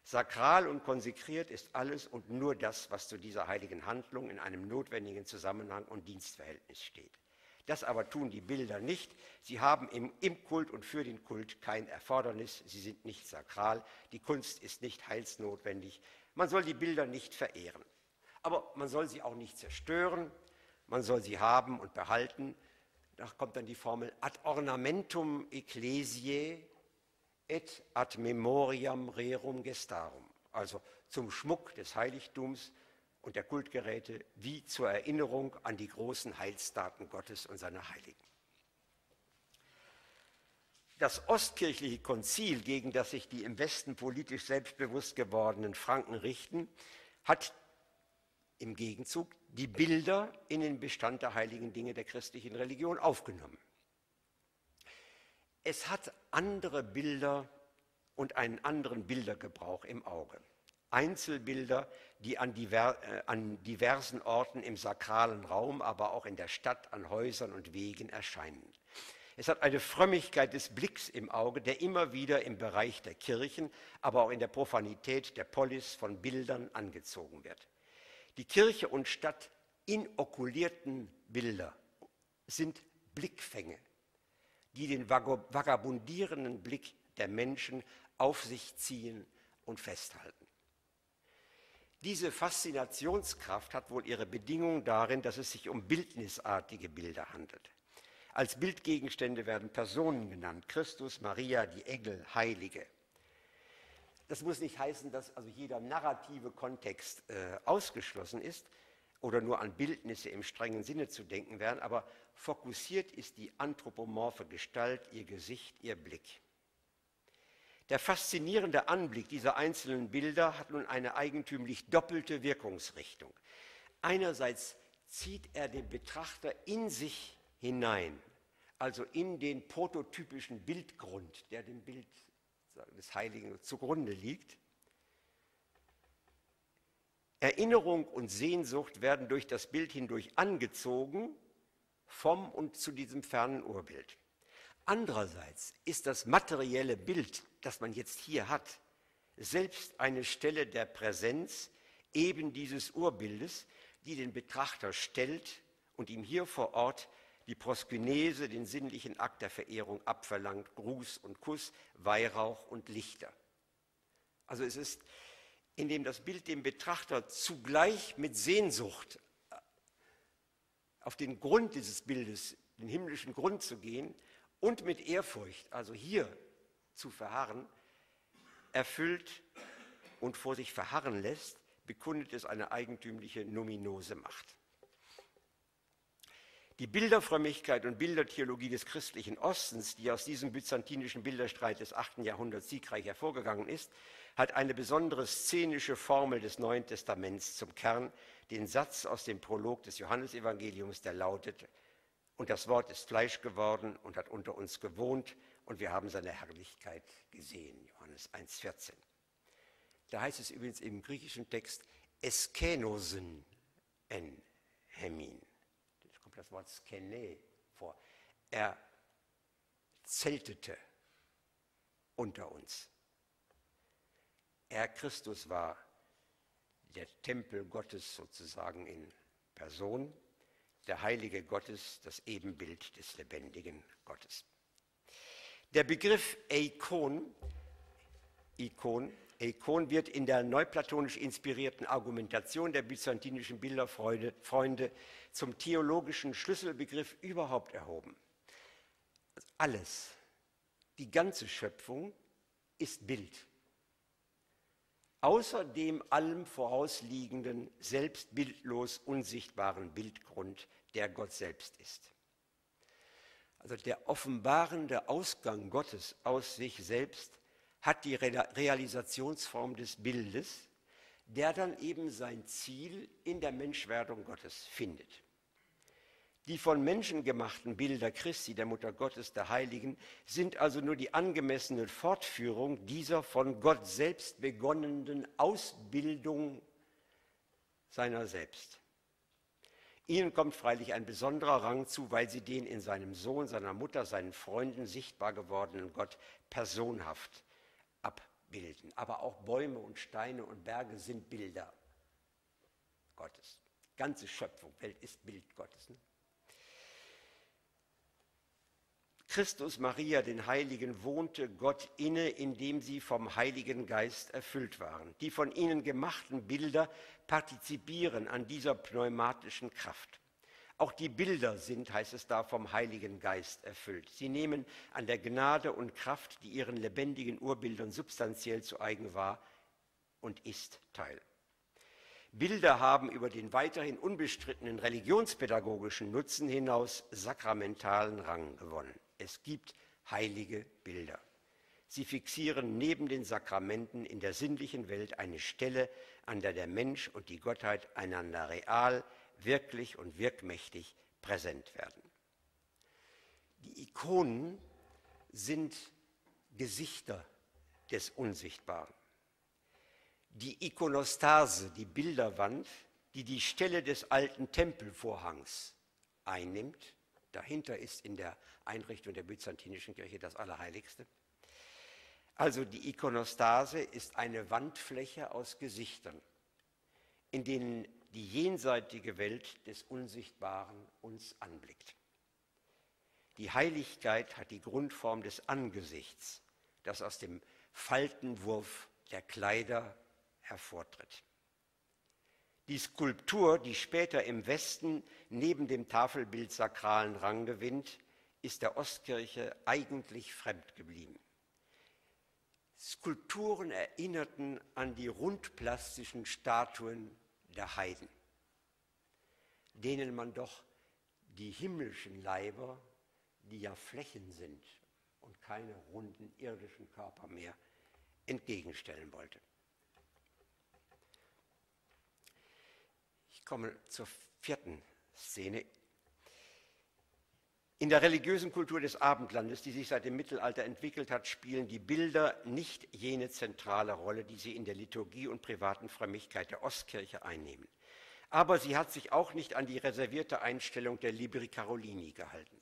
Sakral und konsekriert ist alles und nur das, was zu dieser heiligen Handlung in einem notwendigen Zusammenhang und Dienstverhältnis steht. Das aber tun die Bilder nicht. Sie haben im, im, Kult und für den Kult kein Erfordernis. Sie sind nicht sakral. Die Kunst ist nicht heilsnotwendig. Man soll die Bilder nicht verehren. Aber man soll sie auch nicht zerstören. Man soll sie haben und behalten. Da kommt dann die Formel ad ornamentum ecclesiae et ad memoriam rerum gestarum, also zum Schmuck des Heiligtums und der Kultgeräte wie zur Erinnerung an die großen Heilsdaten Gottes und seiner Heiligen. Das ostkirchliche Konzil, gegen das sich die im Westen politisch selbstbewusst gewordenen Franken richten, hat im Gegenzug die Bilder in den Bestand der heiligen Dinge der christlichen Religion aufgenommen. Es hat andere Bilder und einen anderen Bildergebrauch im Auge. Einzelbilder, die an, diver, äh, an, diversen Orten im sakralen Raum, aber auch in der Stadt, an Häusern und Wegen erscheinen. Es hat eine Frömmigkeit des Blicks im Auge, der immer wieder im Bereich der Kirchen, aber auch in der Profanität der Polis von Bildern angezogen wird. Die Kirche und Stadt inokulierten Bilder sind Blickfänge, die den vagabundierenden Blick der Menschen auf sich ziehen und festhalten. Diese Faszinationskraft hat wohl ihre Bedingung darin, dass es sich um bildnisartige Bilder handelt. Als Bildgegenstände werden Personen genannt, Christus, Maria, die Engel, Heilige. Das muss nicht heißen, dass also jeder narrative Kontext äh, ausgeschlossen ist oder nur an Bildnisse im strengen Sinne zu denken wären, aber fokussiert ist die anthropomorphe Gestalt, ihr Gesicht, ihr Blick. Der faszinierende Anblick dieser einzelnen Bilder hat nun eine eigentümlich doppelte Wirkungsrichtung. Einerseits zieht er den Betrachter in sich hinein, also in den prototypischen Bildgrund, der dem Bild des Heiligen zugrunde liegt. Erinnerung und Sehnsucht werden durch das Bild hindurch angezogen vom und zu diesem fernen Urbild. Andererseits ist das materielle Bild, das man jetzt hier hat, selbst eine Stelle der Präsenz eben dieses Urbildes, die den Betrachter stellt und ihm hier vor Ort die Proskynese, den sinnlichen Akt der Verehrung abverlangt, Gruß und Kuss, Weihrauch und Lichter. Also es ist, indem das Bild dem Betrachter zugleich mit Sehnsucht auf den Grund dieses Bildes, den himmlischen Grund zu gehen und mit Ehrfurcht, also hier zu verharren, erfüllt und vor sich verharren lässt, bekundet es eine eigentümliche nominose Macht. Die Bilderfrömmigkeit und Bildertheologie des christlichen Ostens, die aus diesem byzantinischen Bilderstreit des 8. Jahrhunderts siegreich hervorgegangen ist, hat eine besondere szenische Formel des Neuen Testaments zum Kern, den Satz aus dem Prolog des Johannesevangeliums, der lautet, und das Wort ist Fleisch geworden und hat unter uns gewohnt und wir haben seine Herrlichkeit gesehen. Johannes 1,14. Da heißt es übrigens im griechischen Text Eskenosen en Hemin. Da kommt das Wort Skene vor. Er zeltete unter uns. Er Christus war der Tempel Gottes sozusagen in Person, der Heilige Gottes, das Ebenbild des lebendigen Gottes. Der Begriff Eikon, Ikon, Eikon wird in der neuplatonisch inspirierten Argumentation der byzantinischen Bilderfreunde zum theologischen Schlüsselbegriff überhaupt erhoben. Alles, die ganze Schöpfung ist Bild außer dem allem vorausliegenden, selbst bildlos unsichtbaren Bildgrund, der Gott selbst ist. Also der offenbarende Ausgang Gottes aus sich selbst hat die Realisationsform des Bildes, der dann eben sein Ziel in der Menschwerdung Gottes findet. Die von Menschen gemachten Bilder Christi, der Mutter Gottes, der Heiligen, sind also nur die angemessene Fortführung dieser von Gott selbst begonnenen Ausbildung seiner selbst. Ihnen kommt freilich ein besonderer Rang zu, weil sie den in seinem Sohn, seiner Mutter, seinen Freunden sichtbar gewordenen Gott personhaft abbilden. Aber auch Bäume und Steine und Berge sind Bilder Gottes. Ganze Schöpfung, Welt ist Bild Gottes. Ne? Christus, Maria, den Heiligen, wohnte Gott inne, indem sie vom Heiligen Geist erfüllt waren. Die von ihnen gemachten Bilder partizipieren an dieser pneumatischen Kraft. Auch die Bilder sind, heißt es da, vom Heiligen Geist erfüllt. Sie nehmen an der Gnade und Kraft, die ihren lebendigen Urbildern substanziell zu eigen war und ist, teil. Bilder haben über den weiterhin unbestrittenen religionspädagogischen Nutzen hinaus sakramentalen Rang gewonnen. Es gibt heilige Bilder. Sie fixieren neben den Sakramenten in der sinnlichen Welt eine Stelle, an der der Mensch und die Gottheit einander real, wirklich und wirkmächtig präsent werden. Die Ikonen sind Gesichter des Unsichtbaren. Die Ikonostase, die Bilderwand, die die Stelle des alten Tempelvorhangs einnimmt, dahinter ist in der Einrichtung der byzantinischen Kirche das Allerheiligste. Also die Ikonostase ist eine Wandfläche aus Gesichtern, in denen die jenseitige Welt des Unsichtbaren uns anblickt. Die Heiligkeit hat die Grundform des Angesichts, das aus dem Faltenwurf der Kleider hervortritt. Die Skulptur, die später im Westen neben dem Tafelbild sakralen Rang gewinnt, ist der Ostkirche eigentlich fremd geblieben. Skulpturen erinnerten an die rundplastischen Statuen der Heiden, denen man doch die himmlischen Leiber, die ja Flächen sind und keine runden irdischen Körper mehr, entgegenstellen wollte. Ich komme zur vierten Szene in der religiösen Kultur des Abendlandes, die sich seit dem Mittelalter entwickelt hat, spielen die Bilder nicht jene zentrale Rolle, die sie in der Liturgie und privaten Frömmigkeit der Ostkirche einnehmen. Aber sie hat sich auch nicht an die reservierte Einstellung der Libri Carolini gehalten.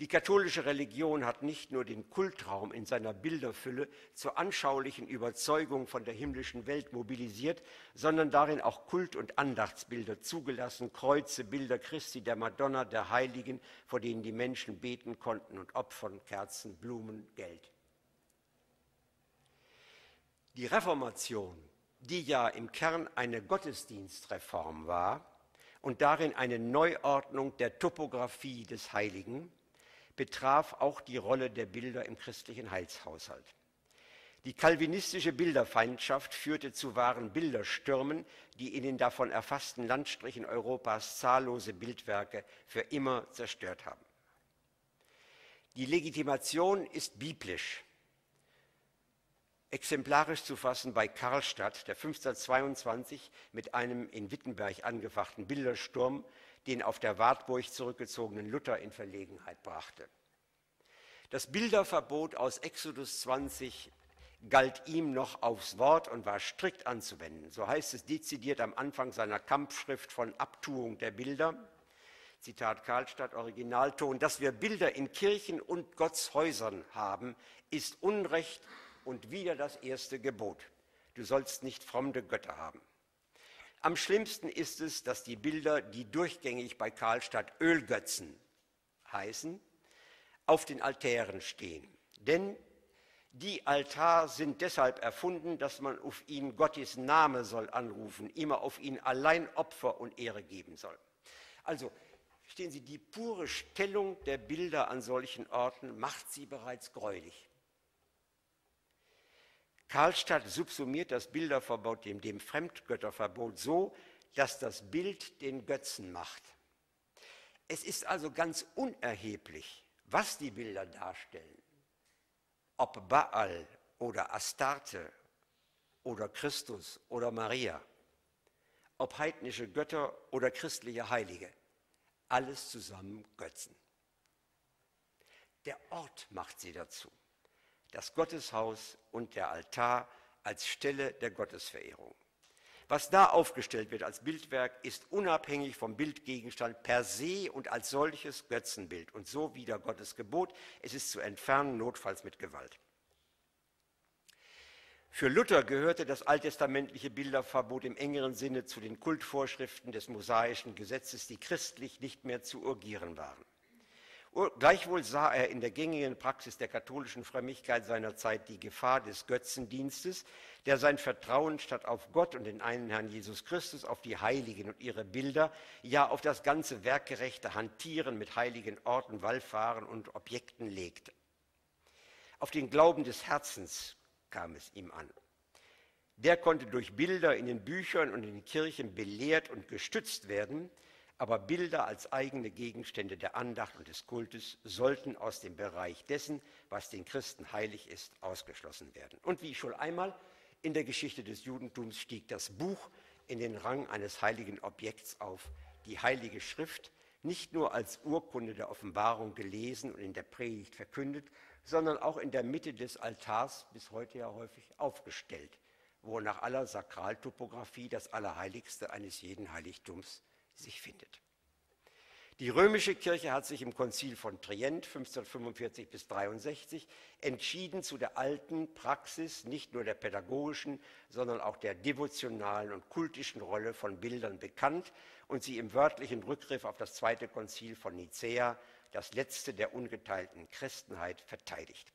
Die katholische Religion hat nicht nur den Kultraum in seiner Bilderfülle zur anschaulichen Überzeugung von der himmlischen Welt mobilisiert, sondern darin auch Kult- und Andachtsbilder zugelassen, Kreuze, Bilder Christi, der Madonna, der Heiligen, vor denen die Menschen beten konnten und opfern, Kerzen, Blumen, Geld. Die Reformation, die ja im Kern eine Gottesdienstreform war und darin eine Neuordnung der Topographie des Heiligen, betraf auch die Rolle der Bilder im christlichen Heilshaushalt. Die kalvinistische Bilderfeindschaft führte zu wahren Bilderstürmen, die in den davon erfassten Landstrichen Europas zahllose Bildwerke für immer zerstört haben. Die Legitimation ist biblisch. Exemplarisch zu fassen bei Karlstadt, der 1522 mit einem in Wittenberg angefachten Bildersturm den auf der Wartburg zurückgezogenen Luther in Verlegenheit brachte. Das Bilderverbot aus Exodus 20 galt ihm noch aufs Wort und war strikt anzuwenden. So heißt es dezidiert am Anfang seiner Kampfschrift von Abtuung der Bilder. Zitat Karlstadt, Originalton, dass wir Bilder in Kirchen und Gottshäusern haben, ist Unrecht und wieder das erste Gebot. Du sollst nicht fromme Götter haben. Am schlimmsten ist es, dass die Bilder, die durchgängig bei Karlstadt Ölgötzen heißen, auf den Altären stehen. Denn die Altar sind deshalb erfunden, dass man auf ihn Gottes Name soll anrufen, immer auf ihn allein Opfer und Ehre geben soll. Also, stehen Sie, die pure Stellung der Bilder an solchen Orten macht sie bereits gräulich. Karlstadt subsumiert das Bilderverbot dem, dem Fremdgötterverbot so, dass das Bild den Götzen macht. Es ist also ganz unerheblich, was die Bilder darstellen. Ob Baal oder Astarte oder Christus oder Maria, ob heidnische Götter oder christliche Heilige. alles zusammen Götzen. Der Ort macht sie dazu. Das Gotteshaus und der Altar als Stelle der Gottesverehrung. Was da aufgestellt wird als Bildwerk, ist unabhängig vom Bildgegenstand per se und als solches Götzenbild und so wieder Gottes Gebot. Es ist zu entfernen, notfalls mit Gewalt. Für Luther gehörte das alttestamentliche Bilderverbot im engeren Sinne zu den Kultvorschriften des mosaischen Gesetzes, die christlich nicht mehr zu urgieren waren. Gleichwohl sah er in der gängigen Praxis der katholischen Frömmigkeit seiner Zeit die Gefahr des Götzendienstes, der sein Vertrauen statt auf Gott und den einen Herrn Jesus Christus, auf die Heiligen und ihre Bilder, ja auf das ganze werkgerechte Hantieren mit heiligen Orten, Wallfahren und Objekten legte. Auf den Glauben des Herzens kam es ihm an. Der konnte durch Bilder in den Büchern und in den Kirchen belehrt und gestützt werden, aber Bilder als eigene Gegenstände der Andacht und des Kultes sollten aus dem Bereich dessen, was den Christen heilig ist, ausgeschlossen werden. Und wie schon einmal in der Geschichte des Judentums stieg das Buch in den Rang eines heiligen Objekts auf, die heilige Schrift nicht nur als Urkunde der Offenbarung gelesen und in der Predigt verkündet, sondern auch in der Mitte des Altars bis heute ja häufig aufgestellt, wo nach aller Sakraltopographie das Allerheiligste eines jeden Heiligtums sich findet. Die römische Kirche hat sich im Konzil von Trient 1545 bis 63 entschieden zu der alten Praxis nicht nur der pädagogischen, sondern auch der devotionalen und kultischen Rolle von Bildern bekannt und sie im wörtlichen Rückgriff auf das zweite Konzil von Nicäa, das letzte der ungeteilten Christenheit, verteidigt.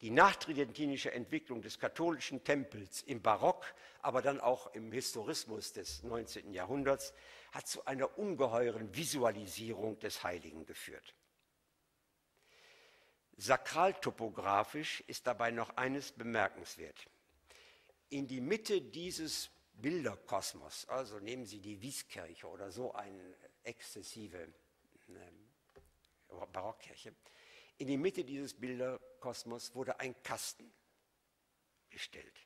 Die nachtridentinische Entwicklung des katholischen Tempels im Barock, aber dann auch im Historismus des 19. Jahrhunderts hat zu einer ungeheuren Visualisierung des Heiligen geführt. Sakraltopografisch ist dabei noch eines bemerkenswert. In die Mitte dieses Bilderkosmos, also nehmen Sie die Wieskirche oder so eine exzessive äh, Barockkirche, in die Mitte dieses Bilderkosmos wurde ein Kasten gestellt,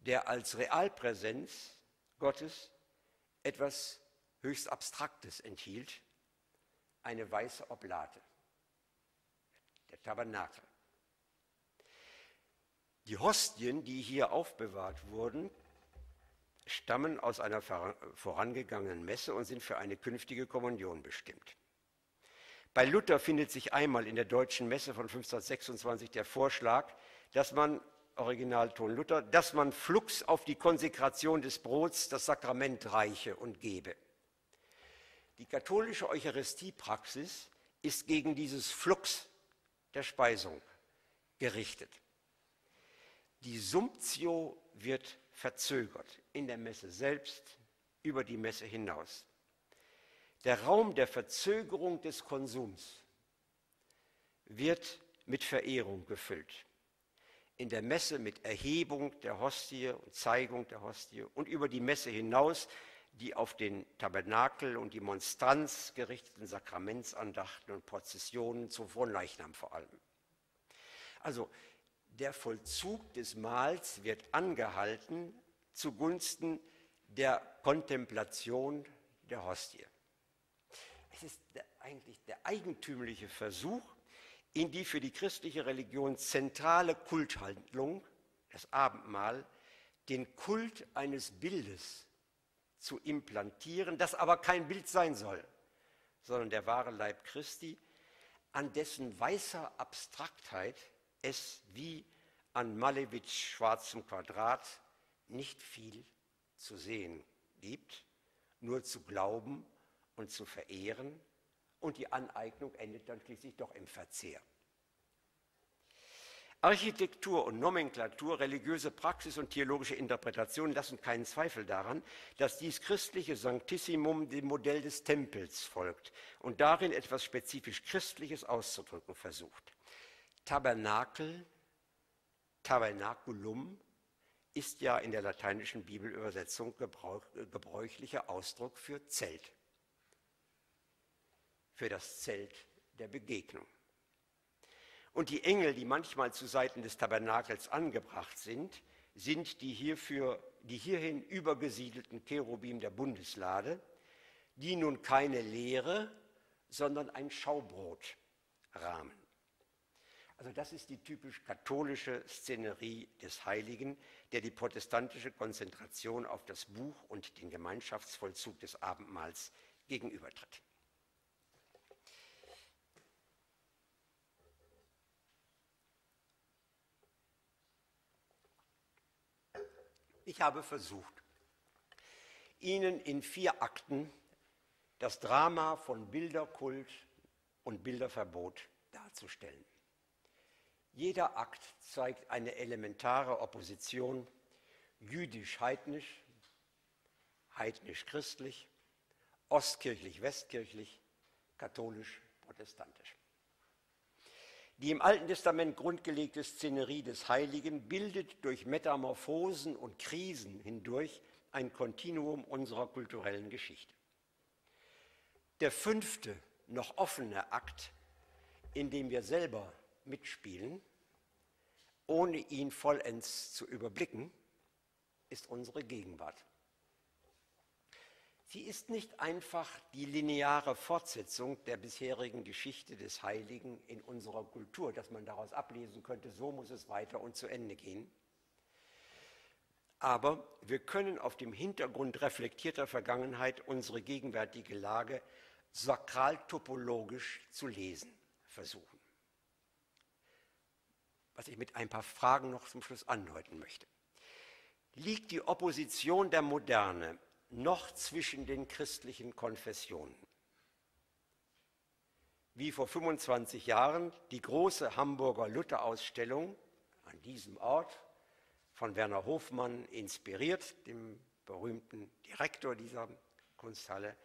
der als Realpräsenz Gottes etwas höchst Abstraktes enthielt, eine weiße Oblate, der Tabernakel. Die Hostien, die hier aufbewahrt wurden, stammen aus einer vorangegangenen Messe und sind für eine künftige Kommunion bestimmt. Bei Luther findet sich einmal in der deutschen Messe von 1526 der Vorschlag, dass man, Originalton Luther, dass man flugs auf die Konsekration des Brots das Sakrament reiche und gebe. Die katholische Eucharistiepraxis ist gegen dieses Flux der Speisung gerichtet. Die Sumptio wird verzögert in der Messe selbst über die Messe hinaus. Der Raum der Verzögerung des Konsums wird mit Verehrung gefüllt. In der Messe mit Erhebung der Hostie und Zeigung der Hostie und über die Messe hinaus die auf den Tabernakel und die Monstranz gerichteten Sakramentsandachten und Prozessionen zu Fronleichnam vor allem. Also der Vollzug des Mahls wird angehalten zugunsten der Kontemplation der Hostie. Es ist eigentlich der eigentümliche Versuch, in die für die christliche Religion zentrale Kulthandlung, das Abendmahl, den Kult eines Bildes zu implantieren, das aber kein Bild sein soll, sondern der wahre Leib Christi, an dessen weißer Abstraktheit es wie an Malevich schwarzem Quadrat nicht viel zu sehen gibt, nur zu glauben und zu verehren und die Aneignung endet dann schließlich doch im Verzehr. Architektur und Nomenklatur, religiöse Praxis und theologische Interpretation lassen keinen Zweifel daran, dass dies christliche Sanctissimum dem Modell des Tempels folgt und darin etwas spezifisch Christliches auszudrücken versucht. Tabernakel, Tabernaculum ist ja in der lateinischen Bibelübersetzung gebräuchlicher Ausdruck für Zelt für das Zelt der Begegnung. Und die Engel, die manchmal zu Seiten des Tabernakels angebracht sind, sind die, hierfür, die hierhin übergesiedelten Cherubim der Bundeslade, die nun keine Lehre, sondern ein Schaubrot rahmen. Also das ist die typisch katholische Szenerie des Heiligen, der die protestantische Konzentration auf das Buch und den Gemeinschaftsvollzug des Abendmahls gegenübertritt. Ich habe versucht, Ihnen in vier Akten das Drama von Bilderkult und Bilderverbot darzustellen. Jeder Akt zeigt eine elementare Opposition jüdisch-heidnisch, heidnisch-christlich, ostkirchlich-westkirchlich, katholisch-protestantisch. Die im Alten Testament grundgelegte Szenerie des Heiligen bildet durch Metamorphosen und Krisen hindurch ein Kontinuum unserer kulturellen Geschichte. Der fünfte, noch offene Akt, in dem wir selber mitspielen, ohne ihn vollends zu überblicken, ist unsere Gegenwart. Sie ist nicht einfach die lineare Fortsetzung der bisherigen Geschichte des Heiligen in unserer Kultur, dass man daraus ablesen könnte, so muss es weiter und zu Ende gehen. Aber wir können auf dem Hintergrund reflektierter Vergangenheit unsere gegenwärtige Lage sakraltopologisch zu lesen versuchen. Was ich mit ein paar Fragen noch zum Schluss andeuten möchte. Liegt die Opposition der Moderne noch zwischen den christlichen Konfessionen. Wie vor 25 Jahren die große Hamburger Lutherausstellung an diesem Ort von Werner Hofmann inspiriert, dem berühmten Direktor dieser Kunsthalle,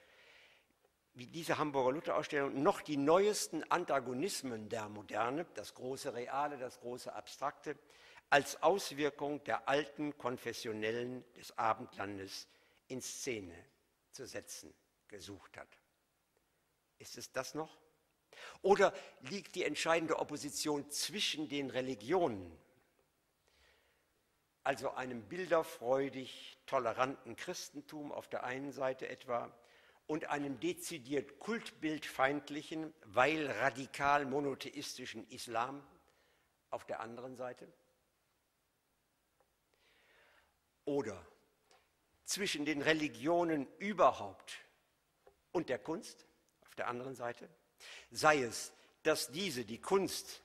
wie diese Hamburger Lutherausstellung noch die neuesten Antagonismen der Moderne, das große Reale, das große Abstrakte, als Auswirkung der alten Konfessionellen des Abendlandes in Szene zu setzen gesucht hat. Ist es das noch? Oder liegt die entscheidende Opposition zwischen den Religionen, also einem bilderfreudig toleranten Christentum auf der einen Seite etwa und einem dezidiert kultbildfeindlichen, weil radikal monotheistischen Islam auf der anderen Seite? Oder zwischen den Religionen überhaupt und der Kunst auf der anderen Seite, sei es, dass diese, die Kunst,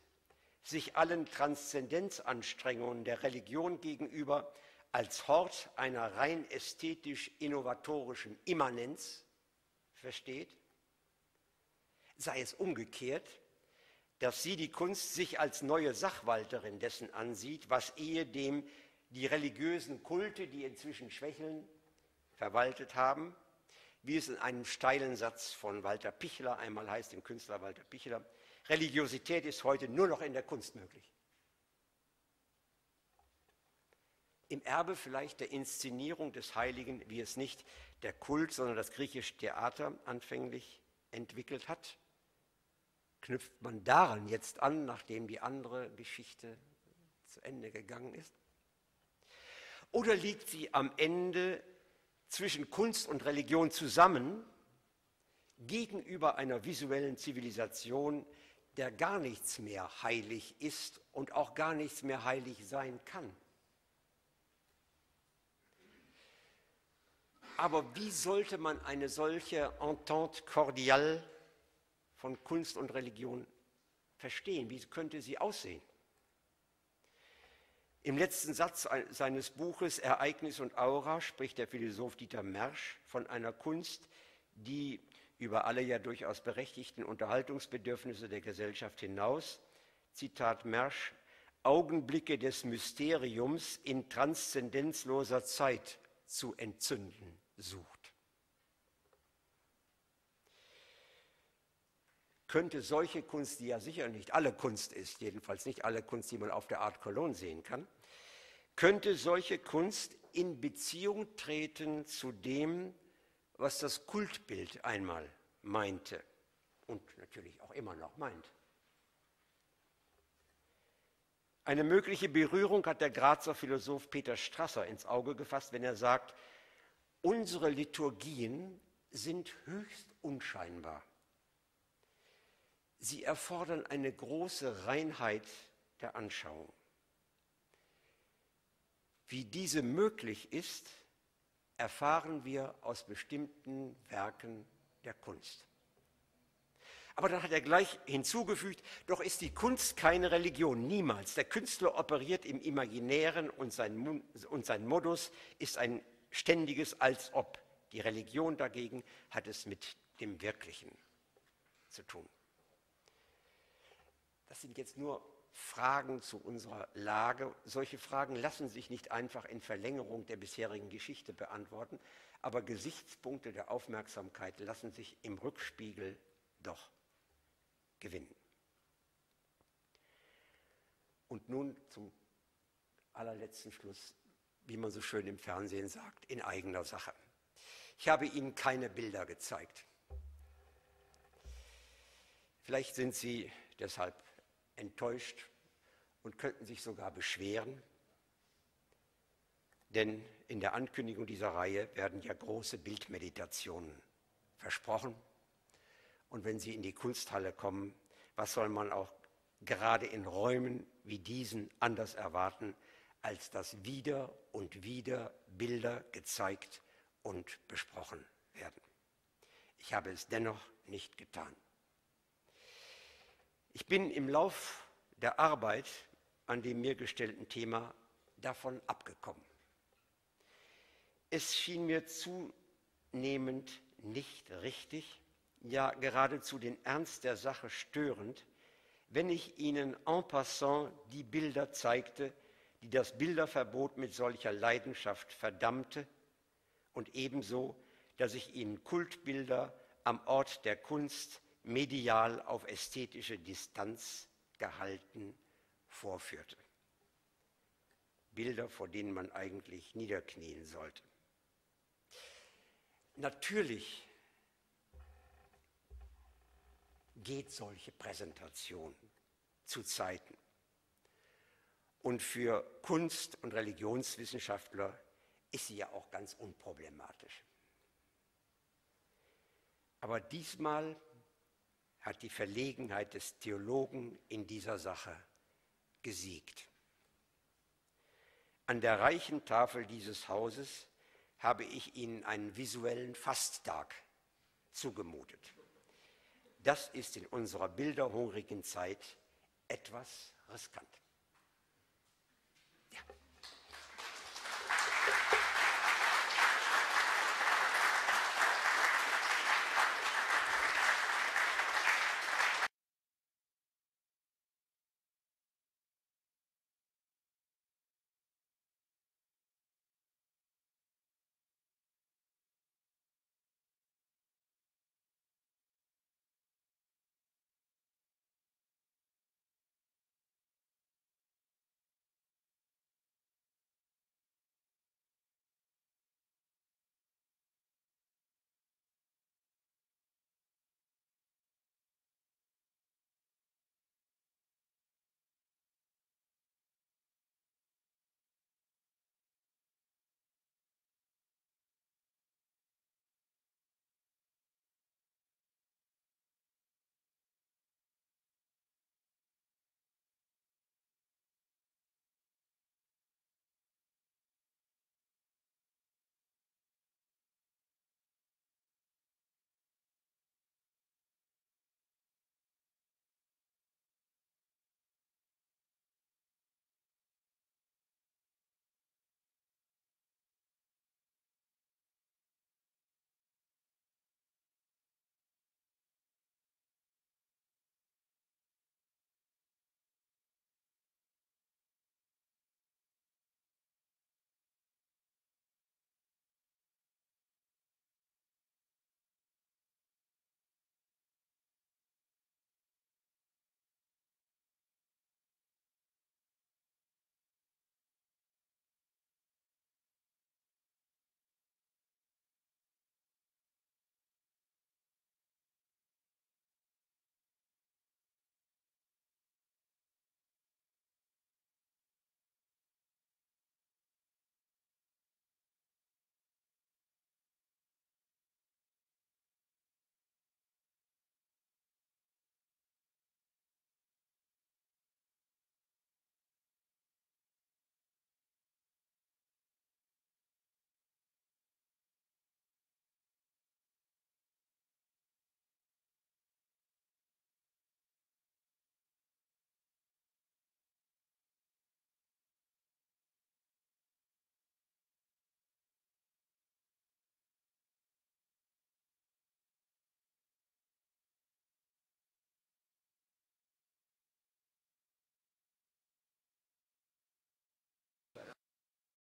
sich allen Transzendenzanstrengungen der Religion gegenüber als Hort einer rein ästhetisch-innovatorischen Immanenz versteht, sei es umgekehrt, dass sie die Kunst sich als neue Sachwalterin dessen ansieht, was ehedem die religiösen Kulte, die inzwischen schwächeln, verwaltet haben, wie es in einem steilen Satz von Walter Pichler einmal heißt, dem Künstler Walter Pichler, Religiosität ist heute nur noch in der Kunst möglich. Im Erbe vielleicht der Inszenierung des Heiligen, wie es nicht der Kult, sondern das griechische Theater anfänglich entwickelt hat, knüpft man daran jetzt an, nachdem die andere Geschichte zu Ende gegangen ist? Oder liegt sie am Ende zwischen Kunst und Religion zusammen gegenüber einer visuellen Zivilisation, der gar nichts mehr heilig ist und auch gar nichts mehr heilig sein kann. Aber wie sollte man eine solche Entente cordiale von Kunst und Religion verstehen? Wie könnte sie aussehen? Im letzten Satz seines Buches Ereignis und Aura spricht der Philosoph Dieter Mersch von einer Kunst, die über alle ja durchaus berechtigten Unterhaltungsbedürfnisse der Gesellschaft hinaus, Zitat Mersch, Augenblicke des Mysteriums in transzendenzloser Zeit zu entzünden sucht. Könnte solche Kunst, die ja sicher nicht alle Kunst ist, jedenfalls nicht alle Kunst, die man auf der Art Cologne sehen kann, könnte solche Kunst in Beziehung treten zu dem, was das Kultbild einmal meinte und natürlich auch immer noch meint. Eine mögliche Berührung hat der Grazer Philosoph Peter Strasser ins Auge gefasst, wenn er sagt, unsere Liturgien sind höchst unscheinbar. Sie erfordern eine große Reinheit der Anschauung. Wie diese möglich ist, erfahren wir aus bestimmten Werken der Kunst. Aber dann hat er gleich hinzugefügt, doch ist die Kunst keine Religion, niemals. Der Künstler operiert im Imaginären und sein, und sein Modus ist ein ständiges Als ob. Die Religion dagegen hat es mit dem Wirklichen zu tun. Das sind jetzt nur Fragen zu unserer Lage. Solche Fragen lassen sich nicht einfach in Verlängerung der bisherigen Geschichte beantworten, aber Gesichtspunkte der Aufmerksamkeit lassen sich im Rückspiegel doch gewinnen. Und nun zum allerletzten Schluss, wie man so schön im Fernsehen sagt, in eigener Sache. Ich habe Ihnen keine Bilder gezeigt. Vielleicht sind Sie deshalb enttäuscht und könnten sich sogar beschweren, denn in der Ankündigung dieser Reihe werden ja große Bildmeditationen versprochen. Und wenn Sie in die Kunsthalle kommen, was soll man auch gerade in Räumen wie diesen anders erwarten, als dass wieder und wieder Bilder gezeigt und besprochen werden. Ich habe es dennoch nicht getan. Ich bin im Lauf der Arbeit an dem mir gestellten Thema davon abgekommen. Es schien mir zunehmend nicht richtig, ja geradezu den Ernst der Sache störend, wenn ich Ihnen en passant die Bilder zeigte, die das Bilderverbot mit solcher Leidenschaft verdammte, und ebenso, dass ich Ihnen Kultbilder am Ort der Kunst medial auf ästhetische Distanz gehalten vorführte. Bilder, vor denen man eigentlich niederknien sollte. Natürlich geht solche Präsentation zu Zeiten. Und für Kunst- und Religionswissenschaftler ist sie ja auch ganz unproblematisch. Aber diesmal hat die Verlegenheit des Theologen in dieser Sache gesiegt. An der reichen Tafel dieses Hauses habe ich Ihnen einen visuellen Fasttag zugemutet. Das ist in unserer bilderhungrigen Zeit etwas riskant.